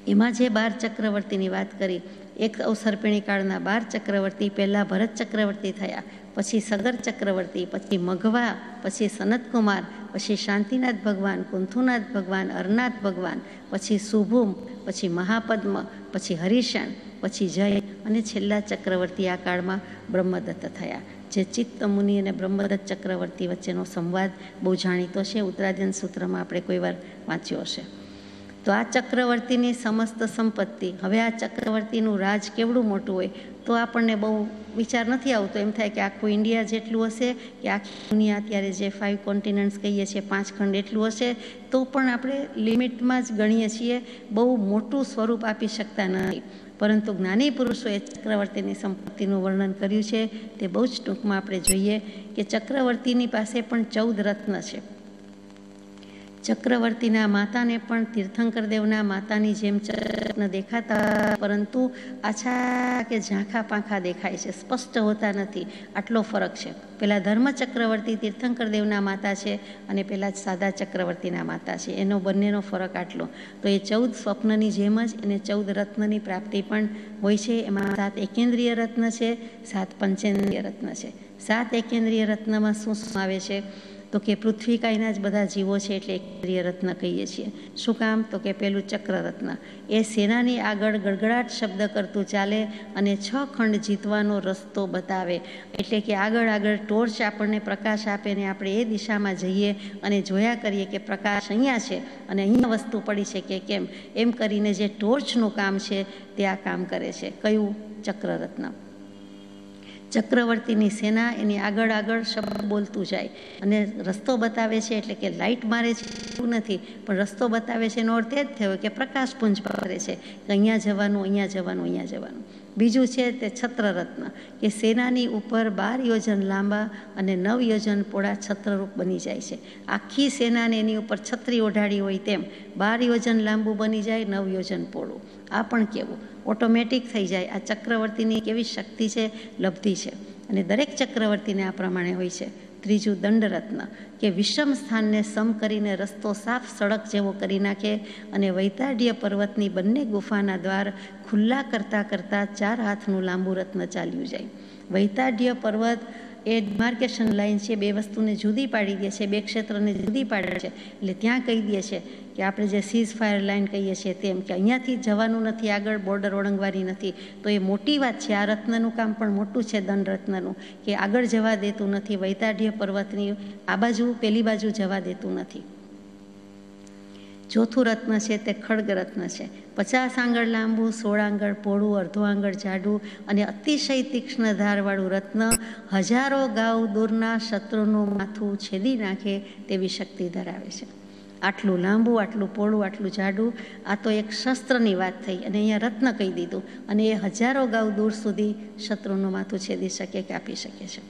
એમાં જે બાર ચક્રવર્તીની વાત કરી એક અવસર્પિણી કાળના બાર ચક્રવર્તી, પહેલાં ભરત ચક્રવર્તી થયા, પછી સગર ચક્રવર્તી, પછી મઘવા પછી સનતકુમાર, પછી શાંતિનાથ ભગવાન, કુંથુનાથ ભગવાન, અરનાથ ભગવાન, પછી સુભુમ, પછી મહાપદ્મ, પછી હરિશાન પછી જય અને છેલ્લા ચક્રવર્તી આ કાળમાં બ્રહ્મદત્ત થયા. જે ચિત્ત મુનિ અને બ્રહ્મદત્ત ચક્રવર્તી વચ્ચેનો સંવાદ બહુ જાણીતો છે. ઉત્તરાધ્યન સૂત્રમાં આપણે કોઈ વાર વાંચ્યો હશે. તો આ ચક્રવર્તીની સમસ્ત સંપત્તિ, હવે આ ચક્રવર્તીનું રાજ કેવડું મોટું હોય, તો આપણને બહુ વિચાર નથી આવતો. એમ થાય કે આખું ઇન્ડિયા જેટલું હશે, કે આખી દુનિયા અત્યારે જે ફાઇવ કોન્ટિનન્ટ્સ કહીએ છીએ, પાંચ ખંડ એટલું હશે, તો પણ આપણે લિમિટમાં જ ગણીએ છીએ. બહુ મોટું સ્વરૂપ આપી શકતા નથી. પરંતુ જ્ઞાની પુરુષોએ ચક્રવર્તીની સંપત્તિનું વર્ણન કર્યું છે. તે બહુ જ ટૂંકમાં આપણે જોઈએ કે ચક્રવર્તીની પાસે પણ ચૌદ રત્ન છે. ચક્રવર્તીના માતાને પણ તીર્થંકર દેવના માતાની જેમ ચક્રરત્ન દેખાતા, પરંતુ આછા કે ઝાંખા પાંખા દેખાય છે, સ્પષ્ટ હોતા નથી. આટલો ફરક છે. પેલા ધર્મ ચક્રવર્તી તીર્થંકર દેવના માતા છે અને પેલા સાદા ચક્રવર્તીના માતા છે. એનો બંનેનો ફરક આટલો. તો એ ચૌદ સ્વપ્નની જેમ જ એને ચૌદ રત્નની પ્રાપ્તિ પણ હોય છે. એમાં સાત એકેન્દ્રિય રત્ન છે, સાત પંચેન્દ્રિય રત્ન છે. સાત એકેન્દ્રિય રત્નમાં શું શું આવે છે? તો કે પૃથ્વી કાયના જ બધા જીવો છે એટલે કેન્દ્રીય રત્ન કહીએ છીએ. શું કામ? તો કે પેલું ચક્ર રત્ન એ સેનાની આગળ ગડગડાટ શબ્દ કરતું ચાલે અને છ ખંડ જીતવાનો રસ્તો બતાવે. એટલે કે આગળ આગળ ટોર્ચ આપણને પ્રકાશ આપે ને આપણે એ દિશામાં જઈએ અને જોયા કરીએ કે પ્રકાશ અહીંયા છે અને અહીંયા વસ્તુ પડી છે કે કેમ? એમ કરીને જે ટોર્ચનું કામ છે તે આ કામ કરે છે. કયું? ચક્ર રત્ન ચક્રવર્તીની સેના એની આગળ આગળ શબ્દ બોલતું જાય. અને રસ્તો બતાવે છે એટલે કે લાઇટ મારે છે એવું નથી. પણ રસ્તો બતાવે છે એનો અર્થ એ જ થયો કે પ્રકાશપુંજ કરે છે. કે અહીંયા જવાનું અહીંયા જવાનું અહીંયા જવાનું. બીજું છે તે છત્રરત્ન, કે સેનાની ઉપર બાર યોજન લાંબા અને નવ યોજન પોળા છત્રરૂપ બની જાય છે. આખી સેનાને એની ઉપર છત્રી ઓઢાડી હોય તેમ બાર યોજન લાંબુ બની જાય, નવ યોજન પોળું. આ પણ કેવું? ઓટોમેટિક થઈ જાય. આ ચક્રવર્તીની કેવી શક્તિ છે, લબ્ધિ છે. અને દરેક ચક્રવર્તીને આ પ્રમાણે હોય છે. ત્રીજું દંડરત્ન, કે વિષમ સ્થાનને સમ કરીને રસ્તો સાફ સડક જેવો કરી નાખે અને વૈતાઢ્ય પર્વતની બંને ગુફાના દ્વાર ખુલ્લા કરતાં કરતાં ચાર હાથનું લાંબુ રત્ન ચાલ્યું જાય. વૈતાઢ્ય પર્વત એ ડિમાર્કેશન લાઇન છે, બે વસ્તુને જુદી પાડી દે છે, બે ક્ષેત્રને જુદી પાડે છે. એટલે ત્યાં કહી દે છે કે આપણે જે સીઝ ફાયર લાઇન કહીએ છીએ તેમ કે અહીંયાથી જવાનું નથી, આગળ બોર્ડર ઓળંગવાની નથી. તો એ મોટી વાત છે, આ રત્નનું કામ પણ મોટું છે દંડ રત્નનું કે આગળ જવા દેતું નથી, વૈતાઢ્ય પર્વતની આ બાજુ, પેલી બાજુ જવા દેતું નથી. ચોથું રત્ન છે તે ખડગ રત્ન છે. પચાસ આંગળ લાંબુ, સોળ આંગળ પહોળું અડધો આંગળ જાડું અને અતિશય તીક્ષ્ણ ધારવાળું રત્ન હજારો ગાઉ દૂરના શત્રુનું માથું છેદી નાખે તેવી શક્તિ ધરાવે છે. આટલું લાંબુ, આટલું પોળું, આટલું જાડું, આ તો એક શસ્ત્રની વાત થઈ અને અહીંયા રત્ન કહી દીધું અને એ હજારો ગાઉ દૂર સુધી શત્રુનું માથું છેદી શકે કે આપી શકે છે.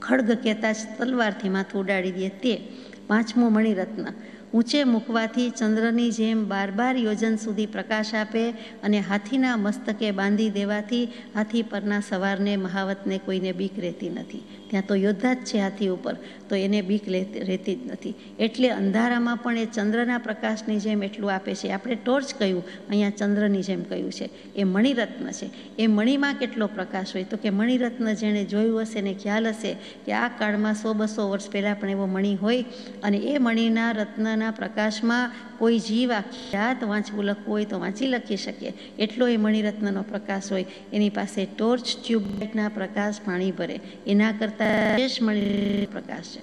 ખડગ કહેતા જ તલવારથી માથું ઉડાડી દે તે પાંચમું મણિરત્ન. ઊંચે મૂકવાથી ચંદ્રની જેમ બાર બાર યોજન સુધી પ્રકાશ આપે અને હાથીના મસ્તકે બાંધી દેવાથી હાથી પરના સવારને મહાવતને કોઈને બીક રહેતી નથી. ત્યાં તો યોદ્ધા જ છે હાથી ઉપર, તો એને બીક રહેતી જ નથી. એટલે અંધારામાં પણ એ ચંદ્રના પ્રકાશની જેમ એટલું આપે છે. આપણે ટોર્ચ કહ્યું, અહીંયા ચંદ્રની જેમ કહ્યું છે. એ મણિરત્ન છે. એ મણિમાં કેટલો પ્રકાશ હોય? તો કે મણિરત્ન જેણે જોયું હશે ને ખ્યાલ હશે કે આ કાળમાં સો બસો વર્ષ પહેલાં પણ એવો મણિ હોય અને એ મણિના રત્નના પ્રકાશમાં કોઈ જીવ આખ્યાત વાંચવું લખવું હોય તો વાંચી લખી શકે. એટલો એ મણિરત્નનો પ્રકાશ હોય. એની પાસે ટોર્ચ ટ્યુબલાઇટના પ્રકાશ પાણી ભરે. એના કરતાં શ્રેષ્ઠ મણિ પ્રકાશ છે.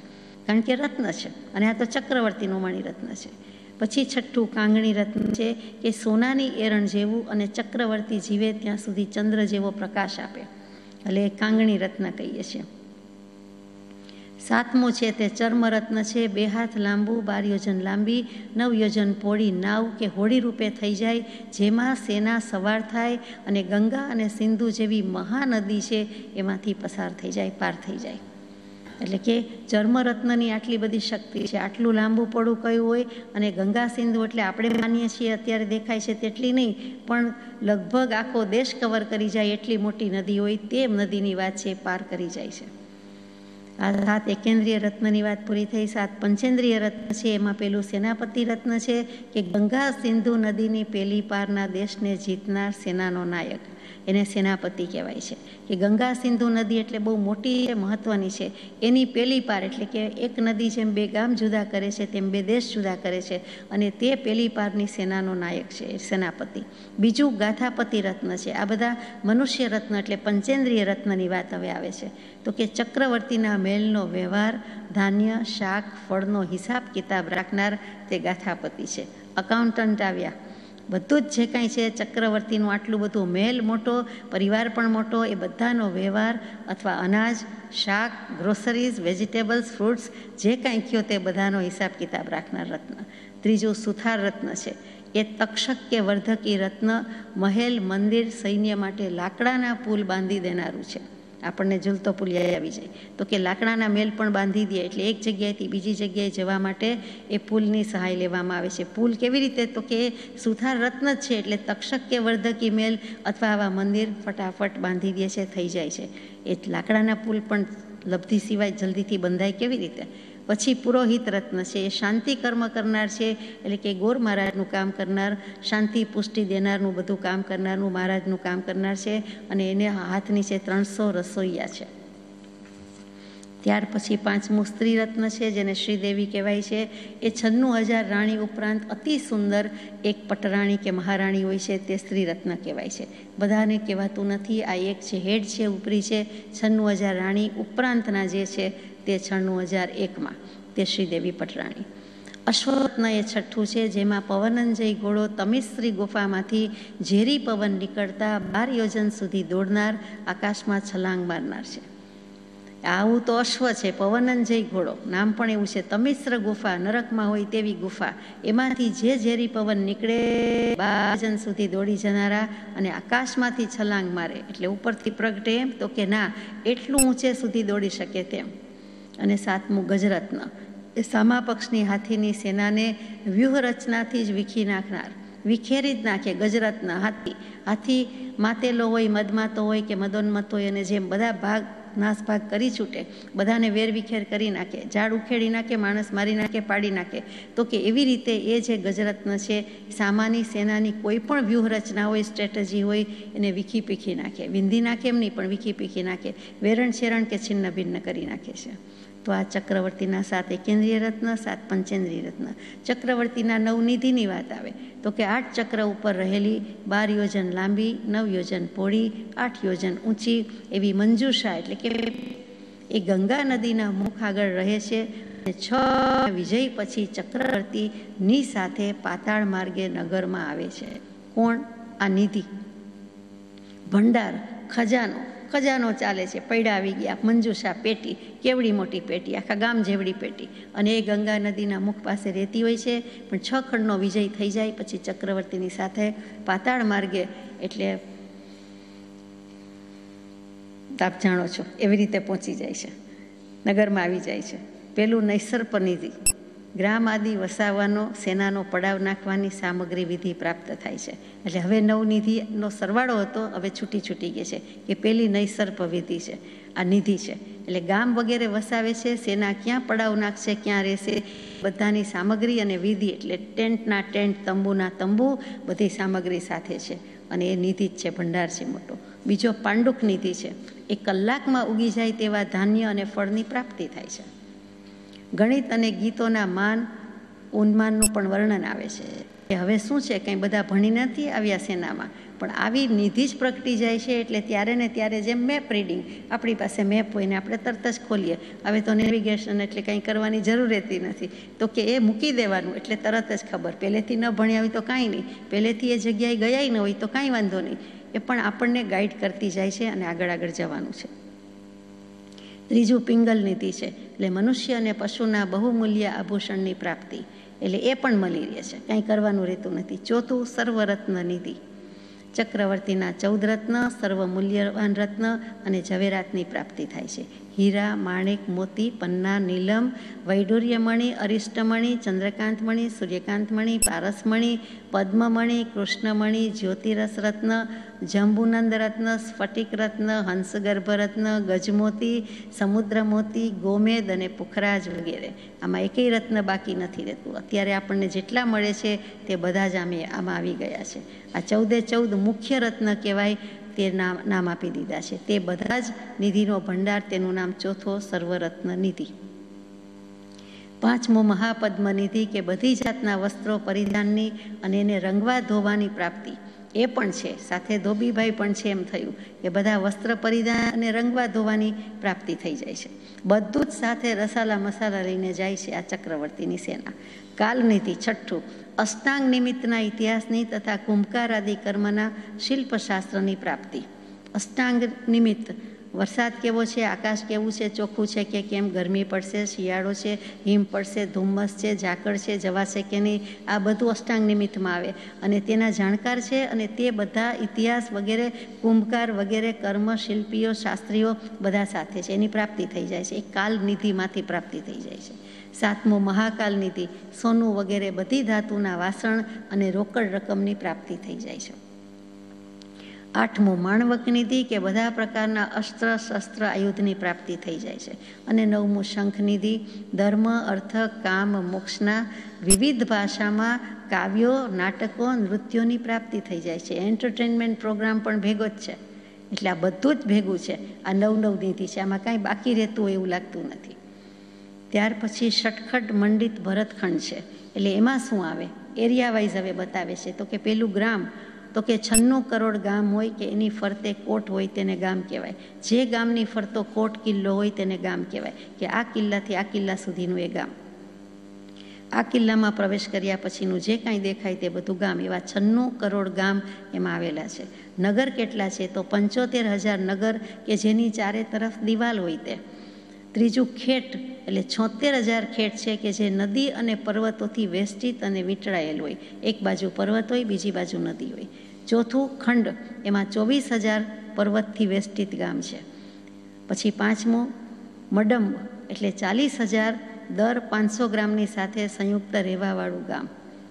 કારણ કે રત્ન છે. અને આ તો ચક્રવર્તીનું મણિરત્ન છે. પછી છઠ્ઠું કાંગણી રત્ન છે કે સોનાની એરણ જેવું અને ચક્રવર્તી જીવે ત્યાં સુધી ચંદ્ર જેવો પ્રકાશ આપે. એટલે કાંગણી રત્ન કહીએ છીએ. સાતમું છે તે ચર્મરત્ન છે. બે હાથ લાંબુ, બાર યોજન લાંબી, નવ યોજન પોળી, નાવ કે હોડી રૂપે થઈ જાય, જેમાં સેના સવાર થાય અને ગંગા અને સિંધુ જેવી મહાનદી છે એમાંથી પસાર થઈ જાય, પાર થઈ જાય. એટલે કે ચર્મરત્નની આટલી બધી શક્તિ છે. આટલું લાંબુ પડું કયું હોય? અને ગંગા, સિંધુ એટલે આપણે માનીએ છીએ, અત્યારે દેખાય છે તેટલી નહીં, પણ લગભગ આખો દેશ કવર કરી જાય એટલી મોટી નદી હોય તે નદીની વાત છે, પાર કરી જાય છે. આ સાત એકેન્દ્રીય રત્નની વાત પૂરી થઈ. સાત પંચેન્દ્રીય રત્ન છે. એમાં પેલું સેનાપતિ રત્ન છે કે ગંગા સિંધુ નદીની પેલી પારના દેશને જીતનાર સેનાનો નાયક. એને સેનાપતિ કહેવાય છે. કે ગંગા સિંધુ નદી એટલે બહુ મોટી મહત્ત્વની છે. એની પેલી પાર એટલે કે એક નદી જેમ બે ગામ જુદા કરે છે, તેમ બે દેશ જુદા કરે છે. અને તે પેલી પારની સેનાનો નાયક છે, સેનાપતિ. બીજું ગાથાપતિ રત્ન છે. આ બધા મનુષ્ય રત્ન એટલે પંચેન્દ્રિય રત્નની વાત હવે આવે છે. તો કે ચક્રવર્તીના મેલનો વ્યવહાર, ધાન્ય, શાક, ફળનો હિસાબ, કિતાબ રાખનાર તે ગાથાપતિ છે. અકાઉન્ટન્ટ આવ્યા. બધું જ જે કાંઈ છે, ચક્રવર્તીનું આટલું બધું મહેલ મોટો, પરિવાર પણ મોટો, એ બધાનો વ્યવહાર અથવા અનાજ, શાક ગ્રોસરીઝ વેજીટેબલ્સ ફ્રૂટ્સ જે કાંઈ કયો તે બધાનો હિસાબ કિતાબ રાખનાર રત્ન. ત્રીજું સુથાર રત્ન છે. એ તક્ષક કે વર્ધકી રત્ન મહેલ, મંદિર, સૈન્ય માટે લાકડાના પુલ બાંધી દેનારું છે. આપણને ઝૂલતો પુલ યાદ આવી જાય. તો કે લાકડાના મેલ પણ બાંધી દે એટલે એક જગ્યાએથી બીજી જગ્યાએ જવા માટે એ પુલની સહાય લેવામાં આવે છે. પુલ કેવી રીતે? તો કે સુથાર રત્ન જ છે એટલે તક્ષક કે વર્ધકી મેલ અથવા આવા મંદિર ફટાફટ બાંધી દે છે, થઈ જાય છે. એ લાકડાના પુલ પણ લબ્ધિ સિવાય જલ્દીથી બંધાય કેવી રીતે? પછી પુરોહિત રત્ન છે એ શાંતિ કર્મ કરનાર છે, એટલે કે ગોર મહારાજનું કામ કરનાર, શાંતિ પુષ્ટિ દેનારનું બધું કામ કરનારનું મહારાજનું કામ કરનાર છે, અને એને હાથ નીચે ત્રણસો રસોઈયા છે. ત્યાર પછી પાંચમું સ્ત્રી રત્ન છે, જેને શ્રીદેવી કહેવાય છે. એ છન્નું હજાર રાણી ઉપરાંત અતિ સુંદર એક પટરાણી કે મહારાણી હોય છે, તે સ્ત્રી રત્ન કહેવાય છે. બધાને કહેવાતું નથી, આ એક છે, હેડ છે, ઉપરી છે. છન્નું હજાર રાણી ઉપરાંતના જે છે તે છન્નું હજાર એકમાં તે શ્રીદેવી પટરાણી. અશ્વરત્ન એ છઠ્ઠું છે, જેમાં પવનંજય ઘોડો તમિશ્રી ગુફામાંથી ઝેરી પવન નીકળતા બાર યોજન સુધી દોડનાર, આકાશમાં છલાંગ મારનાર છે. આવું તો અશ્વ છે, પવનંજય ઘોડો નામ પણ એવું છે, તમિશ્ર ગુફા, નરકમાં હોય તેવી ગુફા. એમાંથી જે ઝેરી પવન નીકળે બાજન સુધી દોડી જનારા અને આકાશમાંથી છલાંગ મારે. એટલે ઉપરથી પ્રગટે એમ તો કે ના, એટલું ઊંચે સુધી દોડી શકે તેમ. અને સાતમું ગજરત્ન. એ સામા પક્ષની હાથીની સેનાને વ્યૂહરચનાથી જ વીખી નાખનાર. વિખેરી જ નાખે ગજરત્ન હાથી. હાથી માતેલો હોય, મદમાતો હોય કે મદોન્મત હોય અને જેમ બધા ભાગ નાસભાગ કરી છૂટે, બધાને વેરવિખેર કરી નાખે. ઝાડ ઉખેડી નાખે, માણસ મારી નાખે, પાડી નાખે. તો કે એવી રીતે એ જે ગજરત્ન છે સામાની સેનાની કોઈ પણ વ્યૂહરચના હોય, સ્ટ્રેટજી હોય, એને વીખી પીખી નાખે. વિંધી નાખે એમ નહીં, પણ વીખી પીખી નાખે. વેરણ શેરણ કે છિન્ન ભિન્ન કરી નાખે છે. તો આ ચક્રવર્તીના સાત એકેન્દ્રીય રત્ન, સાત પંચેન્દ્રીય રત્ન. ચક્રવર્તીના નવનિધિની વાત આવે તો કે આઠ ચક્ર ઉપર રહેલી, બાર યોજન લાંબી, નવ યોજન પોળી, આઠ યોજન ઊંચી એવી મંજુષા એટલે કે એ ગંગા નદીના મુખ આગળ રહે છે છ વિજય પછી ચક્રવર્તીની સાથે પાતાળ માર્ગે નગરમાં આવે છે. કોણ? આ નિધિ. ભંડાર, ખજાનો. ખજાનો ચાલે છે, પૈડા આવી ગયા, મંજુષા પેટી, કેવડી મોટી પેટી, આખા ગામ જેવડી પેટી. અને એ ગંગા નદીના મુખ પાસે રહેતી હોય છે, પણ છ ખંડનો વિજય થઈ જાય, પછી ચક્રવર્તીની સાથે પાતાળ માર્ગે, એટલે આપ જાણો છો, એવી રીતે પહોંચી જાય છે, નગરમાં આવી જાય છે. પેલું નૈસર્પ નિધિ. ગ્રામ આદિ વસાવવાનો સેનાનો પડાવ નાખવાની સામગ્રી વિધિ પ્રાપ્ત થાય છે. એટલે હવે નવનિધિનો સરવાળો હતો, હવે છૂટી છૂટી ગઈ છે કે પેલી નૈસર્પ વિધિ છે, આ નિધિ છે. એટલે ગામ વગેરે વસાવે છે, સેના ક્યાં પડાવ નાખશે, ક્યાં રહેશે, બધાની સામગ્રી અને વિધિ એટલે ટેન્ટના ટેન્ટ, તંબુના તંબુ, બધી સામગ્રી સાથે છે. અને એ નિધિ જ છે, ભંડાર છે મોટો. બીજો પાંડુક નિધિ છે. એ કલાકમાં ઉગી જાય તેવા ધાન્ય અને ફળની પ્રાપ્તિ થાય છે. ગણિત અને ગીતોના માન, ઉન્માનનું પણ વર્ણન આવે છે. કે હવે શું છે? કંઈ બધા ભણી નથી આવ્યા સેનામાં. પણ આવી નિધિ જ પ્રગટી જાય છે એટલે ત્યારે ને ત્યારે જેમ મેપ રીડિંગ, આપણી પાસે મેપ હોય ને આપણે તરત જ ખોલીએ. હવે તો નેવિગેશન એટલે કંઈ કરવાની જરૂર રહેતી નથી. તો કે એ મૂકી દેવાનું એટલે તરત જ ખબર. પહેલેથી ન ભણ્યા હોય તો કાંઈ નહીં. પહેલેથી એ જગ્યાએ ગયા ન હોય તો કાંઈ વાંધો નહીં. એ પણ આપણને ગાઈડ કરતી જાય છે અને આગળ આગળ જવાનું છે. ત્રીજું પિંગલ નીતિ છે. એટલે મનુષ્ય અને પશુના બહુમૂલ્ય આભૂષણની પ્રાપ્તિ. એટલે એ પણ મળી રહે છે. કાંઈ કરવાનું રહેતું નથી. ચોથું સર્વરત્ન નિધિ ચક્રવર્તીના ચૌદ રત્ન સર્વ મૂલ્યવાન રત્ન અને ઝવેરાતની પ્રાપ્તિ થાય છે. હીરા, માણેક, મોતી, પન્ના, નીલમ, વૈડુર્યમણી, અરિષ્ટમણી, ચંદ્રકાંતમણી, સૂર્યકાંતમણી, પારસમણી, પદ્મમણી, કૃષ્ણમણી, જ્યોતિરસ રત્ન જંબુનંદ રત્ન સ્ફટિક રત્ન હંસગર્ભ રત્ન ગજમોતી, સમુદ્રમોતી, ગોમેદ અને પુખરાજ વગેરે. આમાં એકેય રત્ન બાકી નથી રહેતું. અત્યારે આપણને જેટલા મળે છે તે બધા જ આમે આમાં આવી ગયા છે. આ ચૌદે ચૌદ મુખ્ય રત્ન કહેવાય તે નામ નામ આપી દીધા છે. તે બધા જ નિધિનો ભંડાર તેનું નામ ચોથો સર્વરત્ન નિધિ. પાંચમો મહાપદ્મનિધિ કે બધી જાતના વસ્ત્રો પરિધાનની અને એને રંગવા ધોવાની પ્રાપ્તિ. એ પણ છે, સાથે ધોબીભાઈ પણ છે એમ થયું. કે બધા વસ્ત્ર પરિધાન અને રંગવા ધોવાની પ્રાપ્તિ થઈ જાય છે. બધું જ સાથે રસાલા મસાલા લઈને જાય છે આ ચક્રવર્તીની સેના. કાલનીતિ છઠ્ઠું, અષ્ટાંગ નિમિત્તના ઇતિહાસની તથા કુંભકાર આદિ કર્મના શિલ્પશાસ્ત્રની પ્રાપ્તિ. અષ્ટાંગ નિમિત્ત વરસાદ કેવો છે, આકાશ કેવું છે, ચોખ્ખું છે કે કેમ, ગરમી પડશે, શિયાળો છે, હિમ પડશે, ધુમ્મસ છે, ઝાકળ છે, જવાશે કે નહીં, આ બધું અષ્ટાંગ નિમિત્તમાં આવે. અને તેના જાણકાર છે અને તે બધા ઇતિહાસ વગેરે, કુંભકાર વગેરે, કર્મ, શિલ્પીઓ, શાસ્ત્રીઓ બધા સાથે છે. એની પ્રાપ્તિ થઈ જાય છે. એ કાલ નિધિમાંથી પ્રાપ્તિ થઈ જાય છે. સાતમો મહાકાલ નિધિ, સોનું વગેરે બધી ધાતુના વાસણ અને રોકડ રકમની પ્રાપ્તિ થઈ જાય છે. આઠમો માણવક નિધિ કે બધા પ્રકારના અસ્ત્ર શસ્ત્ર આયુધની પ્રાપ્તિ થઈ જાય છે. અને નવમું શંખ નિધિ ધર્મ, અર્થ, કામ, મોક્ષના વિવિધ ભાષામાં કાવ્યો, નાટકો, નૃત્યોની પ્રાપ્તિ થઈ જાય છે. એન્ટરટેનમેન્ટ પ્રોગ્રામ પણ ભેગો જ છે. એટલે આ બધું જ ભેગું છે. આ નવ નવ નિધિ છે. આમાં કાંઈ બાકી રહેતું હોય એવું લાગતું નથી. ત્યાર પછી શટખટ મંડિત ભરતખંડ છે. એટલે એમાં શું આવે? એરિયા વાઇઝ હવે બતાવે છે. તો કે પેલું ગ્રામ તો કે છન્નું કરોડ ગામ હોય કે એની ફરતે કોટ હોય તેને ગામ કહેવાય. જે ગામની ફરતો કોટ કિલ્લો હોય તેને ગામ કહેવાય. કે આ કિલ્લાથી આ કિલ્લા સુધીનું એ ગામ. આ કિલ્લામાં પ્રવેશ કર્યા પછીનું જે કાંઈ દેખાય તે બધું ગામ. એવા છન્નું કરોડ ગામ એમાં આવેલા છે. નગર કેટલા છે? તો પંચોતેર હજાર નગર કે જેની ચારે તરફ દિવાલ હોય તે. ત્રીજું ખેટ, એટલે છોતેર હજાર ખેટ છે કે જે નદી અને પર્વતોથી વેષ્ટિત અને વીંટળાયેલ હોય. એક બાજુ પર્વત હોય, બીજી બાજુ નદી હોય. ચોથું ખંડ, એમાં ચોવીસ હજાર પર્વતથી વેષ્ટિત ગામ છે. પછી પાંચમું મડંબ એટલે ચાલીસ હજાર દર પાંચસો ગ્રામની સાથે સંયુક્ત રહેવાવાળું ગામ.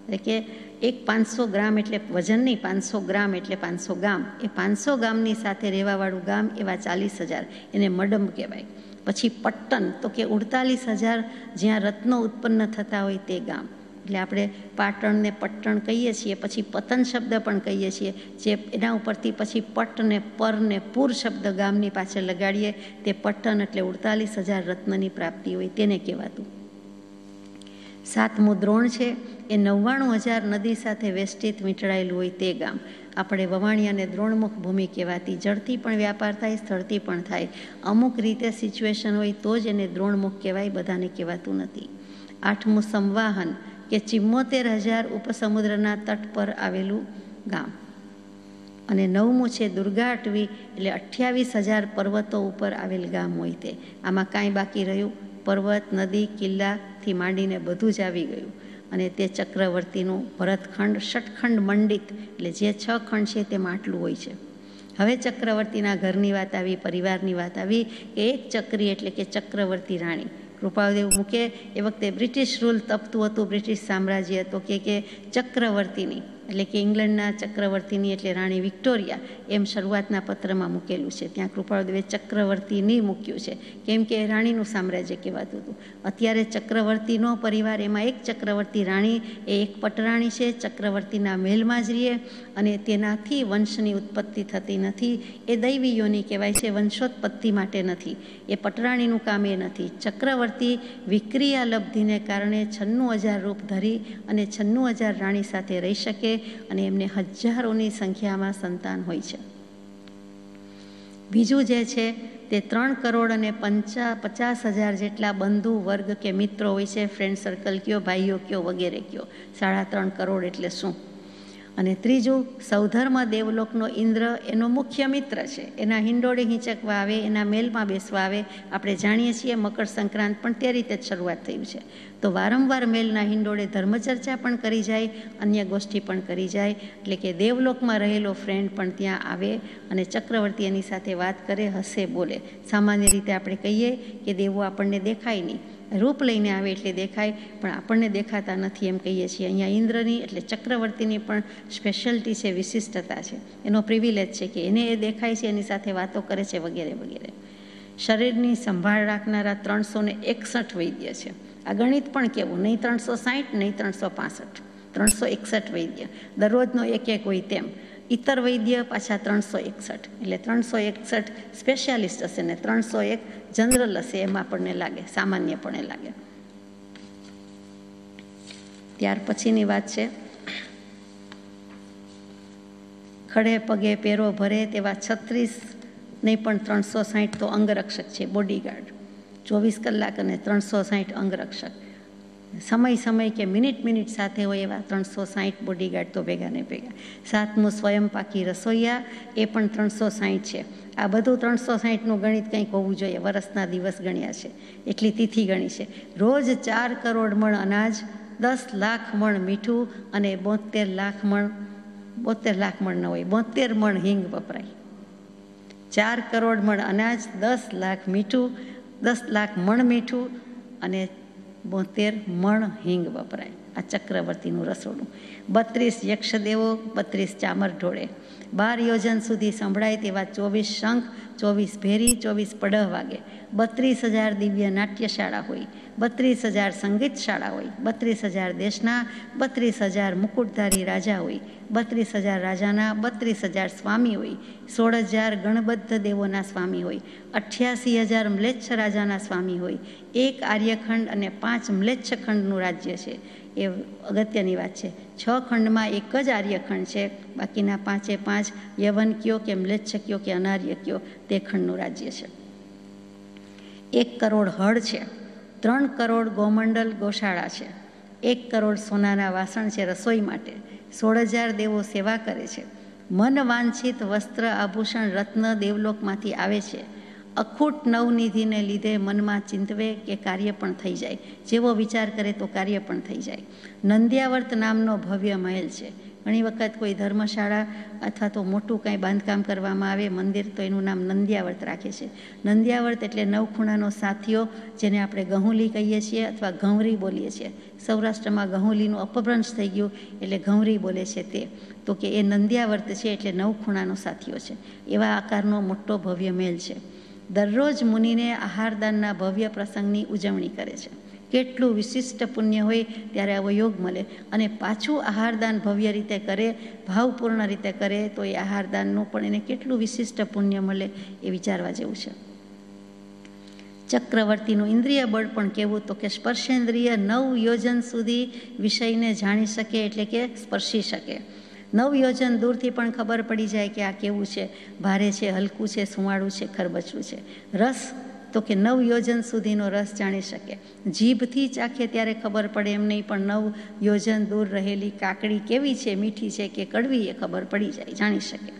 એટલે કે એક પાંચસો ગ્રામ એટલે વજન નહીં, પાંચસો ગ્રામ એટલે પાંચસો ગામ. એ પાંચસો ગામની સાથે રહેવાવાળું ગામ એવા ચાલીસ હજાર. એને મડંબ કહેવાય. પછી પટ્ટન, તો કે ઉડતાલીસ હજાર જ્યાં રત્નો ઉત્પન્ન થતા હોય તે ગામ. એટલે આપણે પાટણને પટ્ટણ કહીએ છીએ, પછી પતન શબ્દ પણ કહીએ છીએ, જે એના ઉપરથી પછી પટ ને પર શબ્દ ગામની પાછળ લગાડીએ, તે પટ્ટન એટલે ઉડતાલીસ હજાર રત્નની પ્રાપ્તિ હોય તેને કહેવાતું. સાતમું દ્રોણ છે, એ નવ્વાણું હજાર નદી સાથે વેષ્ટિત વીંટળાયેલું હોય તે ગામ. આપણે વવાણી અને દ્રોણમુખ ભૂમિ કહેવાતી જળથી પણ વ્યાપાર થાય, સ્થળથી પણ થાય. અમુક રીતે સિચ્યુએશન હોય તો જ એને દ્રોણમુખ કહેવાય, બધાને કહેવાતું નથી. આઠમું સંવાહન કે ચિમ્મોતેર હજાર ઉપસમુદ્રના તટ પર આવેલું ગામ. અને નવમું છે દુર્ગાટવી, એટલે અઠ્યાવીસ હજાર પર્વતો ઉપર આવેલ ગામ હોય તે. આમાં કાંઈ બાકી રહ્યું? પર્વત, નદી કિલ્લાથી માંડીને બધું જ આવી ગયું. અને તે ચક્રવર્તીનું ભરતખંડ ષટખંડ મંડિત, એટલે જે છ ખંડ છે તેમાં આટલું હોય છે. હવે ચક્રવર્તીના ઘરની વાત આવી, પરિવારની વાત આવી કે એક ચક્રી એટલે કે ચક્રવર્તી રાણી. કૃપાદેવ મૂકે, એ વખતે બ્રિટિશ રૂલ તપતું હતું, બ્રિટિશ સામ્રાજ્ય હતું કે કે ચક્રવર્તીની. એટલે કે ઇંગ્લેન્ડના ચક્રવર્તીની એટલે રાણી વિક્ટોરિયા એમ શરૂઆતના પત્રમાં મૂકેલું છે. ત્યાં કૃપાળદેવે ચક્રવર્તીની મૂક્યું છે. કેમ કે રાણીનું સામ્રાજ્ય કહેવાતું હતું. અત્યારે ચક્રવર્તીનો પરિવાર, એમાં એક ચક્રવર્તી રાણી, એ એક પટરાણી છે. ચક્રવર્તીના મહેલમાં જ રહીએ અને તેનાથી વંશની ઉત્પત્તિ થતી નથી. એ દૈવી કહેવાય છે, વંશોત્પત્તિ માટે નથી. એ પટરાણીનું કામ એ નથી. ચક્રવર્તી વિક્રિયા લબ્ધિને કારણે છન્નું હજાર રૂપ ધરી અને છન્નું હજાર રાણી સાથે રહી શકે. અને એમને હજારોની સંખ્યામાં સંતાન હોય છે. બીજું જે છે, તે ત્રણ કરોડ અને પંચા, પચાસ હજાર જેટલા બંધુ વર્ગ કે મિત્રો હોય છે ફ્રેન્ડ સર્કલ કયો, ભાઈઓ કયો, વગેરે કયો. સાડા ત્રણ કરોડ એટલે શું? અને ત્રીજું, સૌધર્મ દેવલોકનો ઇન્દ્ર એનો મુખ્ય મિત્ર છે. એના હિંડોળે હિંચકવા આવે, એના મેલમાં બેસવા આવે. આપણે જાણીએ છીએ મકર સંક્રાંત પણ તે રીતે જ શરૂઆત થયું છે. તો વારંવાર મેલના હિંડોળે ધર્મચર્ચા પણ કરી જાય, અન્ય ગોષ્ઠી પણ કરી જાય. એટલે કે દેવલોકમાં રહેલો ફ્રેન્ડ પણ ત્યાં આવે અને ચક્રવર્તી એની સાથે વાત કરે, હસે, બોલે. સામાન્ય રીતે આપણે કહીએ કે દેવો આપણને દેખાય નહીં. રૂપ લઈને આવે એટલે દેખાય, પણ આપણને દેખાતા નથી એમ કહીએ છીએ. અહીંયા ઇન્દ્રની એટલે ચક્રવર્તીની પણ સ્પેશિયાલિટી છે, વિશિષ્ટતા છે. એનો પ્રિવિલેજ છે કે એને એ દેખાય છે, એની સાથે વાતો કરે છે વગેરે વગેરે. શરીરની સંભાળ રાખનારા ત્રણસો ને એકસઠ વૈદ્ય છે. આ ગણિત પણ કેવું? નહીં ત્રણસો સાહીઠ નહીં ત્રણસો પાસઠ. ત્રણસો એકસઠ વૈદ્ય. દરરોજનો એક એક હોય તેમ. ઇતર વૈદ્ય પાછા ત્રણસો એકસઠ. એટલે ત્રણસો એકસઠ સ્પેશિયાલિસ્ટ હશે ને ત્રણસો એક જનરલ હશે એમ આપણને લાગે, સામાન્યપણે લાગે. ત્યાર પછીની વાત છે. ખડે પગે પેરો ભરે તેવા છત્રીસ નહીં પણ ત્રણસો સાહીઠ તો અંગરક્ષક છે બોડીગાર્ડ ચોવીસ કલાક અને ત્રણસો સાહીઠ અંગરક્ષક. સમય સમય કે મિનિટ મિનિટ સાથે હોય એવા ત્રણસો સાહીઠ બોડીગાર્ડ તો ભેગા ને ભેગા. સાતમું સ્વયં પાકી રસોઈયા, એ પણ ત્રણસો સાહીઠ છે. આ બધું ત્રણસો સાહીઠનું ગણિત કંઈક હોવું જોઈએ. વરસના દિવસ ગણ્યા છે. એટલી તિથિ ગણી છે. રોજ ચાર કરોડ મણ અનાજ, દસ લાખ મણ મીઠું અને બોતેર લાખ મણ, બોતેર લાખ મણ ન હોય, બોતેર મણ હિંગ વપરાય. ચાર કરોડ મણ અનાજ, દસ લાખ મીઠું, દસ લાખ મણ મીઠું અને બોતેર મણ હિંગ વપરાય. આ ચક્રવર્તીનું રસોડું. બત્રીસ યક્ષદેવો, બત્રીસ ચામર ઢોળે. બાર યોજન સુધી સંભળાય તેવા ચોવીસ શંખ, ચોવીસ ભેરી, ચોવીસ પડહ વાગે. બત્રીસ હજાર દિવ્ય નાટ્યશાળા હોય. બત્રીસ હજાર સંગીત શાળા હોય. બત્રીસ હજાર દેશના, બત્રીસ હજાર મુકુટધારી રાજા હોય. બત્રીસ હજાર રાજાના, બત્રીસ હજાર સ્વામી હોય. સોળ હજાર ગણબદ્ધ દેવોના સ્વામી હોય. અઠ્યાસી હજાર મ્લેચ્છ રાજાના સ્વામી હોય. એક આર્યખંડ અને પાંચ મ્લેચ્છખંડનું રાજ્ય છે. એ અગત્યની વાત છે. છ ખંડમાં એક જ આર્યખંડ છે. બાકીના પાંચે પાંચ યવન કયો કે મ્લેચ્છ કયો કે અનાર્ય કયો તે ખંડનું રાજ્ય છે. એક કરોડ હળ છે. ત્રણ કરોડ ગોમંડલ ગોશાળા છે. એક કરોડ સોનાના વાસણ છે રસોઈ માટે. સોળ હજાર દેવો સેવા કરે છે. મન વાંછિત વસ્ત્ર આભૂષણ રત્ન દેવલોકમાંથી આવે છે. અખૂટ નવનિધિને લીધે મનમાં ચિંતવે કે કાર્ય પણ થઈ જાય. જેવો વિચાર કરે તો કાર્ય પણ થઈ જાય. નંદ્યાવર્ત નામનો ભવ્ય મહેલ છે. ઘણી વખત કોઈ ધર્મશાળા અથવા તો મોટું કાંઈ બાંધકામ કરવામાં આવે, મંદિર તો એનું નામ નંદ્યાવર્ત રાખે છે. નંદ્યાવર્ત એટલે નવખૂણાનો સાથીઓ, જેને આપણે ગહુલી કહીએ છીએ અથવા ઘઉંરી બોલીએ છીએ. સૌરાષ્ટ્રમાં ગહુલીનું અપભ્રંશ થઈ ગયું એટલે ઘઉંરી બોલે છે તે. તો કે એ નંદ્યાવર્ત છે એટલે નવખૂણાનો સાથીઓ છે. એવા આકારનો મોટો ભવ્ય મહેલ છે. દરરોજ મુનિને આહારદાનના ભવ્ય પ્રસંગની ઉજવણી કરે છે. કેટલું વિશિષ્ટ પુણ્ય હોય ત્યારે આવો યોગ મળે અને પાછું આહારદાન ભવ્ય રીતે કરે, ભાવપૂર્ણ રીતે કરે, તો એ આહારદાનનું પણ એને કેટલું વિશિષ્ટ પુણ્ય મળે એ વિચારવા જેવું છે. ચક્રવર્તીનું ઇન્દ્રિય બળ પણ કેવું તો કે સ્પર્શેન્દ્રિય નવ યોજન સુધી વિષયને જાણી શકે એટલે કે સ્પર્શી શકે. નવ યોજન દૂરથી પણ ખબર પડી જાય કે આ કેવું છે. ભારે છે, હલકું છે, સુંવાળું છે ખરબચું છે. રસ તો કે નવયોજન સુધીનો રસ જાણી શકે. જીભથી ચાખે ત્યારે ખબર પડે એમ નહીં, પણ નવ યોજન દૂર રહેલી કાકડી કેવી છે, મીઠી છે કે કડવી એ ખબર પડી જાય, જાણી શકે.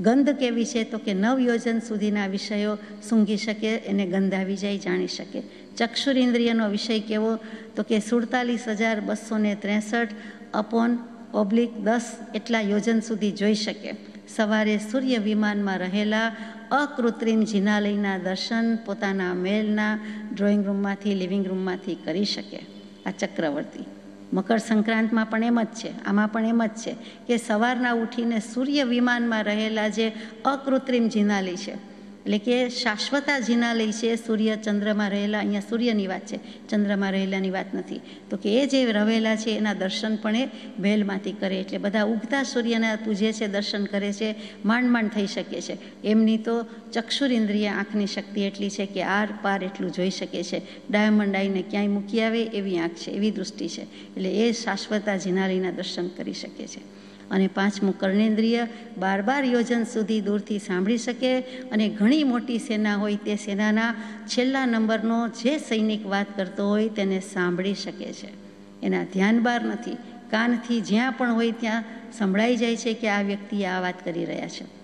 ગંધ કેવી છે તો કે નવયોજન સુધીના વિષયો સૂંઘી શકે, એને ગંધ આવી જાય, જાણી શકે. ચક્ષુરિન્દ્રિયનો વિષય કેવો તો કે સુડતાલીસ હજાર બસો ત્રેસઠ અપોન ઓબ્લિક દસ એટલા યોજન સુધી જોઈ શકે. સવારે સૂર્ય વિમાનમાં રહેલા અકૃત્રિમ જિનાલયના દર્શન પોતાના મેલના ડ્રોઈંગ રૂમમાંથી લિવિંગ રૂમમાંથી કરી શકે. આ ચક્રવર્તી. મકર સંક્રાંતમાં પણ એમ જ છે. આમાં પણ એમ જ છે કે સવારના ઉઠીને સૂર્ય વિમાનમાં રહેલા જે અકૃત્રિમ જિનાલય છે એટલે કે શાશ્વતા લઈ છે, સૂર્ય ચંદ્રમાં રહેલા, અહીંયા સૂર્યની વાત છે, ચંદ્રમાં રહેલાની વાત નથી. તો કે એ જે રવેલા છે, એના દર્શન પણ એ ભેલમાંથી કરે એટલે બધા ઉગતા સૂર્યના પૂજે છે, દર્શન કરે છે, માંડ માંડ થઈ શકે છે. એમની તો ચક્ષુરિન્દ્રિય આંખની શક્તિ એટલી છે કે આર પાર એટલું જોઈ શકે છે. ડાયમંડ આવીને ક્યાંય મૂકી આવે એવી આંખ છે, એવી દૃષ્ટિ છે. એટલે એ શાશ્વતા જિનાલીના દર્શન કરી શકે છે. અને પાંચમું કર્ણેન્દ્રિય બાર બાર યોજન સુધી દૂરથી સાંભળી શકે અને ઘણી મોટી સેના હોય તે સેનાના છેલ્લા નંબરનો જે સૈનિક વાત કરતો હોય તેને સાંભળી શકે છે. એના ધ્યાન બાર નથી. કાનથી જ્યાં પણ હોય ત્યાં સંભળાઈ જાય છે કે આ વ્યક્તિ આ વાત કરી રહ્યા છે.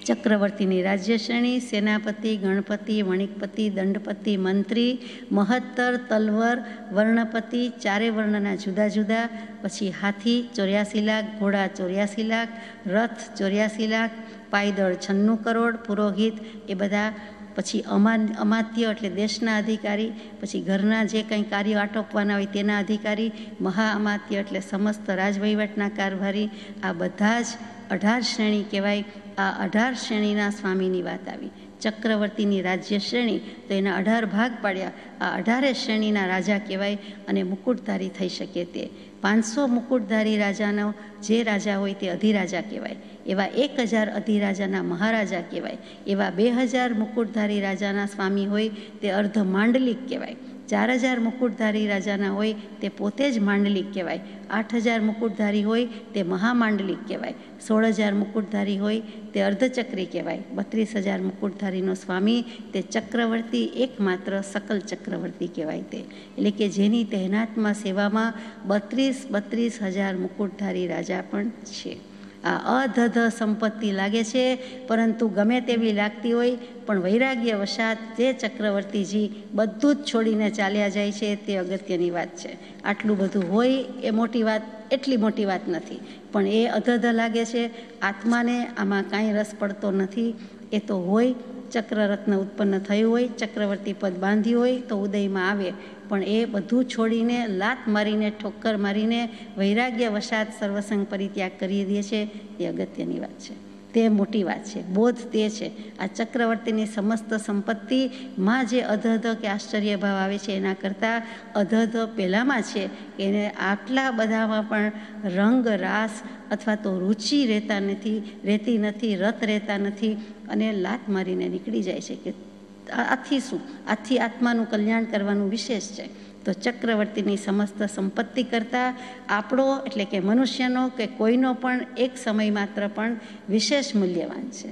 ચક્રવર્તીની રાજ્ય શ્રેણી સેનાપતિ, ગણપતિ, વણિકપતિ, દંડપતિ, મંત્રી, મહત્તર, તલવર, વર્ણપતિ, ચારે વર્ણના જુદા જુદા, પછી હાથી ચોર્યાસી લાખ, ઘોડા ચોર્યાસી લાખ, રથ ચોર્યાસી લાખ, પાયદળ છન્નું કરોડ, પુરોહિત, એ બધા, પછી અમાન, અમાત્ય એટલે દેશના અધિકારી, પછી ઘરના જે કંઈ કાર્યો આટોપવાના હોય તેના અધિકારી, મહા અમાત્ય એટલે સમસ્ત રાજવહીવટના કારભારી, આ બધા જ અઢાર શ્રેણી કહેવાય. આ અઢાર શ્રેણીના સ્વામીની વાત આવી. ચક્રવર્તીની રાજ્ય શ્રેણી તો એના અઢાર ભાગ પાડ્યા. આ અઢારે શ્રેણીના રાજા કહેવાય અને મુકુટધારી થઈ શકે તે. પાંચસો મુકુટધારી રાજાનો જે રાજા હોય તે અધિરાજા કહેવાય. એવા એક હજાર અધિરાજાના મહારાજા કહેવાય. એવા બે હજાર મુકુટધારી રાજાના સ્વામી હોય તે અર્ધ માંડલિક કહેવાય. ચાર હજાર મુકુટધારી રાજાના હોય તે પોતે જ માંડલિક કહેવાય. આઠ હજાર મુકુટધારી હોય તે મહામાંડલિક કહેવાય. સોળ હજાર મુકુટધારી હોય તે અર્ધચક્રી કહેવાય. બત્રીસ હજાર મુકુટધારીનો સ્વામી તે ચક્રવર્તી એકમાત્ર સકલ ચક્રવર્તી કહેવાય તે. એટલે કે જેની તહેનાતમાં સેવામાં બત્રીસ બત્રીસ હજાર મુકુટધારી રાજા પણ છે. આ અધધ સંપત્તિ લાગે છે, પરંતુ ગમે તેવી લાગતી હોય, પણ વૈરાગ્ય વશાત જે ચક્રવર્તીજી બધું જ છોડીને ચાલ્યા જાય છે, તે અગત્યની વાત છે. આટલું બધું હોય એ મોટી વાત, એટલી મોટી વાત નથી. પણ એ અધધ લાગે છે, આત્માને આમાં કાંઈ રસ પડતો નથી. એ તો હોય, ચક્રરત્ન ઉત્પન્ન થયું હોય, ચક્રવર્તી પદ બાંધ્યું હોય, તો ઉદયમાં આવે. પણ એ બધું છોડીને, લાત મારીને ઠોક્કર મારીને, વૈરાગ્ય વસાત સર્વસંગ પરિત્યાગ કરી દે છે તે અગત્યની વાત છે. તે મોટી વાત છે. બોધ તે છે. આ ચક્રવર્તીની સમસ્ત સંપત્તિમાં જે અધધ કે આશ્ચર્ય ભાવ આવે છે, એના કરતાં અધધ પહેલાંમાં છે. એને આટલા બધામાં પણ રંગ, રાસ અથવા તો રુચિ રહેતા નથી, રહેતી નથી, રત રહેતા નથી અને લાત મારીને નીકળી જાય છે કે આથી શું આથી આત્માનું કલ્યાણ કરવાનું વિશેષ છે. તો ચક્રવર્તીની સમસ્ત સંપત્તિ કરતાં આપણો, એટલે કે મનુષ્યનો, કે કોઈનો પણ એક સમય માત્ર પણ વિશેષ મૂલ્યવાન છે.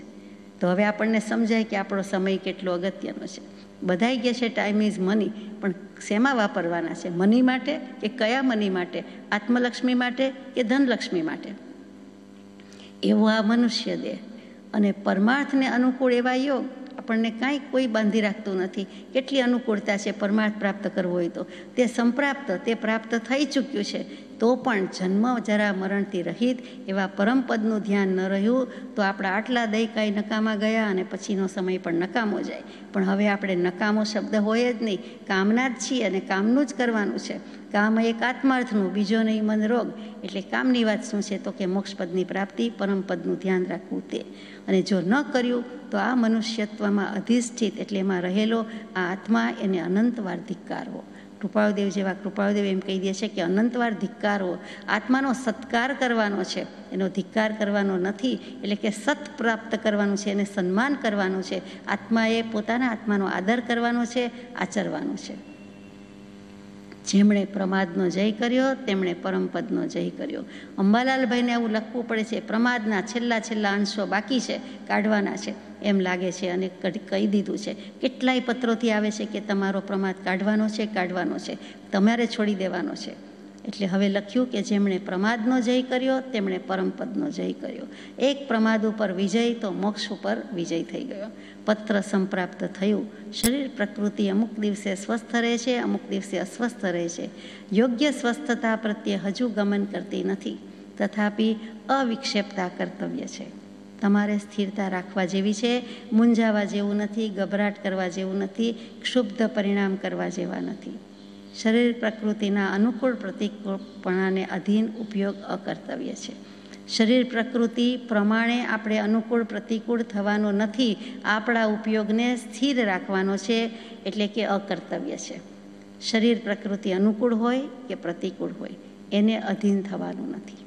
તો હવે આપણને સમજાય કે આપણો સમય કેટલો અગત્યનો છે. બધાય કહે છે ટાઈમ ઇઝ મની પણ શેમાં વાપરવાના છે? મની માટે કે કયા મની માટે? આત્મલક્ષ્મી માટે કે ધનલક્ષ્મી માટે? એવો આ મનુષ્ય દેહ. અને પરમાર્થને અનુકૂળ એવા યોગ આપણને કાંઈ કોઈ બાંધી રાખતું નથી. કેટલી અનુકૂળતા છે પરમાર્થ પ્રાપ્ત કરવો હોય તો. તે સંપ્રાપ્ત, તે પ્રાપ્ત થઈ ચૂક્યું છે. તો પણ જન્મ જરા મરણથી રહિત એવા પરમપદનું ધ્યાન ન રહ્યું, તો આપણા આટલા દઈ કાંઈ નકામા ગયા અને પછીનો સમય પણ નકામો જાય. પણ હવે આપણે નકામો શબ્દ હોય જ નહીં. કામના જ છીએ અને કામનું જ કરવાનું છે. કામ એક આત્માર્થનું, બીજો નહીં મન રોગ એટલે કામની વાત શું છે? તો કે મોક્ષપદની પ્રાપ્તિ, પરમપદનું ધ્યાન રાખવું તે. અને જો ન કર્યું, તો આ મનુષ્યત્વમાં અધિષ્ઠિત એટલે એમાં રહેલો આ આત્મા એને અનંતવાર ધિક્કારવો કૃપાળુદેવ જેવા કૃપાળદેવ એમ કહી દે છે કે અનંતવાર ધિક્કારો, આત્માનો સત્કાર કરવાનો છે. એનો ધિક્કાર કરવાનો નથી, એટલે કે સત પ્રાપ્ત કરવાનું છે એને સન્માન કરવાનું છે. આત્માએ પોતાના આત્માનો આદર કરવાનો છે, આચરવાનો છે. જેમણે પ્રમાદનો જય કર્યો, તેમણે પરમપદનો જય કર્યો. અંબાલાલભાઈને આવું લખવું પડે છે, પ્રમાદના છેલ્લા છેલ્લા અંશો બાકી છે, કાઢવાના છે. એમ લાગે છે અને કહી દીધું છે. કેટલાય પત્રોથી આવે છે કે તમારો પ્રમાદ કાઢવાનો છે કાઢવાનો છે. તમારે છોડી દેવાનો છે. એટલે હવે લખ્યું કે જેમણે પ્રમાદનો જય કર્યો, તેમણે પરમપદનો જય કર્યો. એક પ્રમાદ ઉપર વિજય, તો મોક્ષ ઉપર વિજય થઈ ગયો. પત્ર સંપ્રાપ્ત થયું. શરીર પ્રકૃતિ અમુક દિવસે સ્વસ્થ રહે છે, અમુક દિવસે અસ્વસ્થ રહે છે. યોગ્ય સ્વસ્થતા પ્રત્યે હજુ ગમન કરતી નથી. તથાપિ અવિક્ષેપતા કર્તવ્ય છે. તમારે સ્થિરતા રાખવા જેવી છે, મૂંઝાવા જેવું નથી, ગભરાટ કરવા જેવું નથી, ક્ષુબ્ધ પરિણામ કરવા જેવા નથી. શરીર પ્રકૃતિના અનુકૂળ પ્રતિકૂળપણાને અધીન ઉપયોગ અકર્તવ્ય છે. શરીર પ્રકૃતિ પ્રમાણે આપણે અનુકૂળ પ્રતિકૂળ થવાનો નથી, આપણા ઉપયોગને સ્થિર રાખવાનો છે એટલે કે અકર્તવ્ય છે. શરીર પ્રકૃતિ અનુકૂળ હોય કે પ્રતિકૂળ હોય, એને અધીન થવાનું નથી.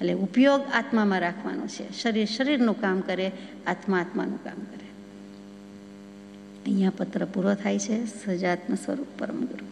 એટલે ઉપયોગ આત્મામાં રાખવાનો છે. શરીર શરીરનું કામ કરે આત્મા આત્માનું કામ કરે. અહીંયા પત્ર પૂરો થાય છે. સજાત્મ સ્વરૂપ પરમ ગુરુ.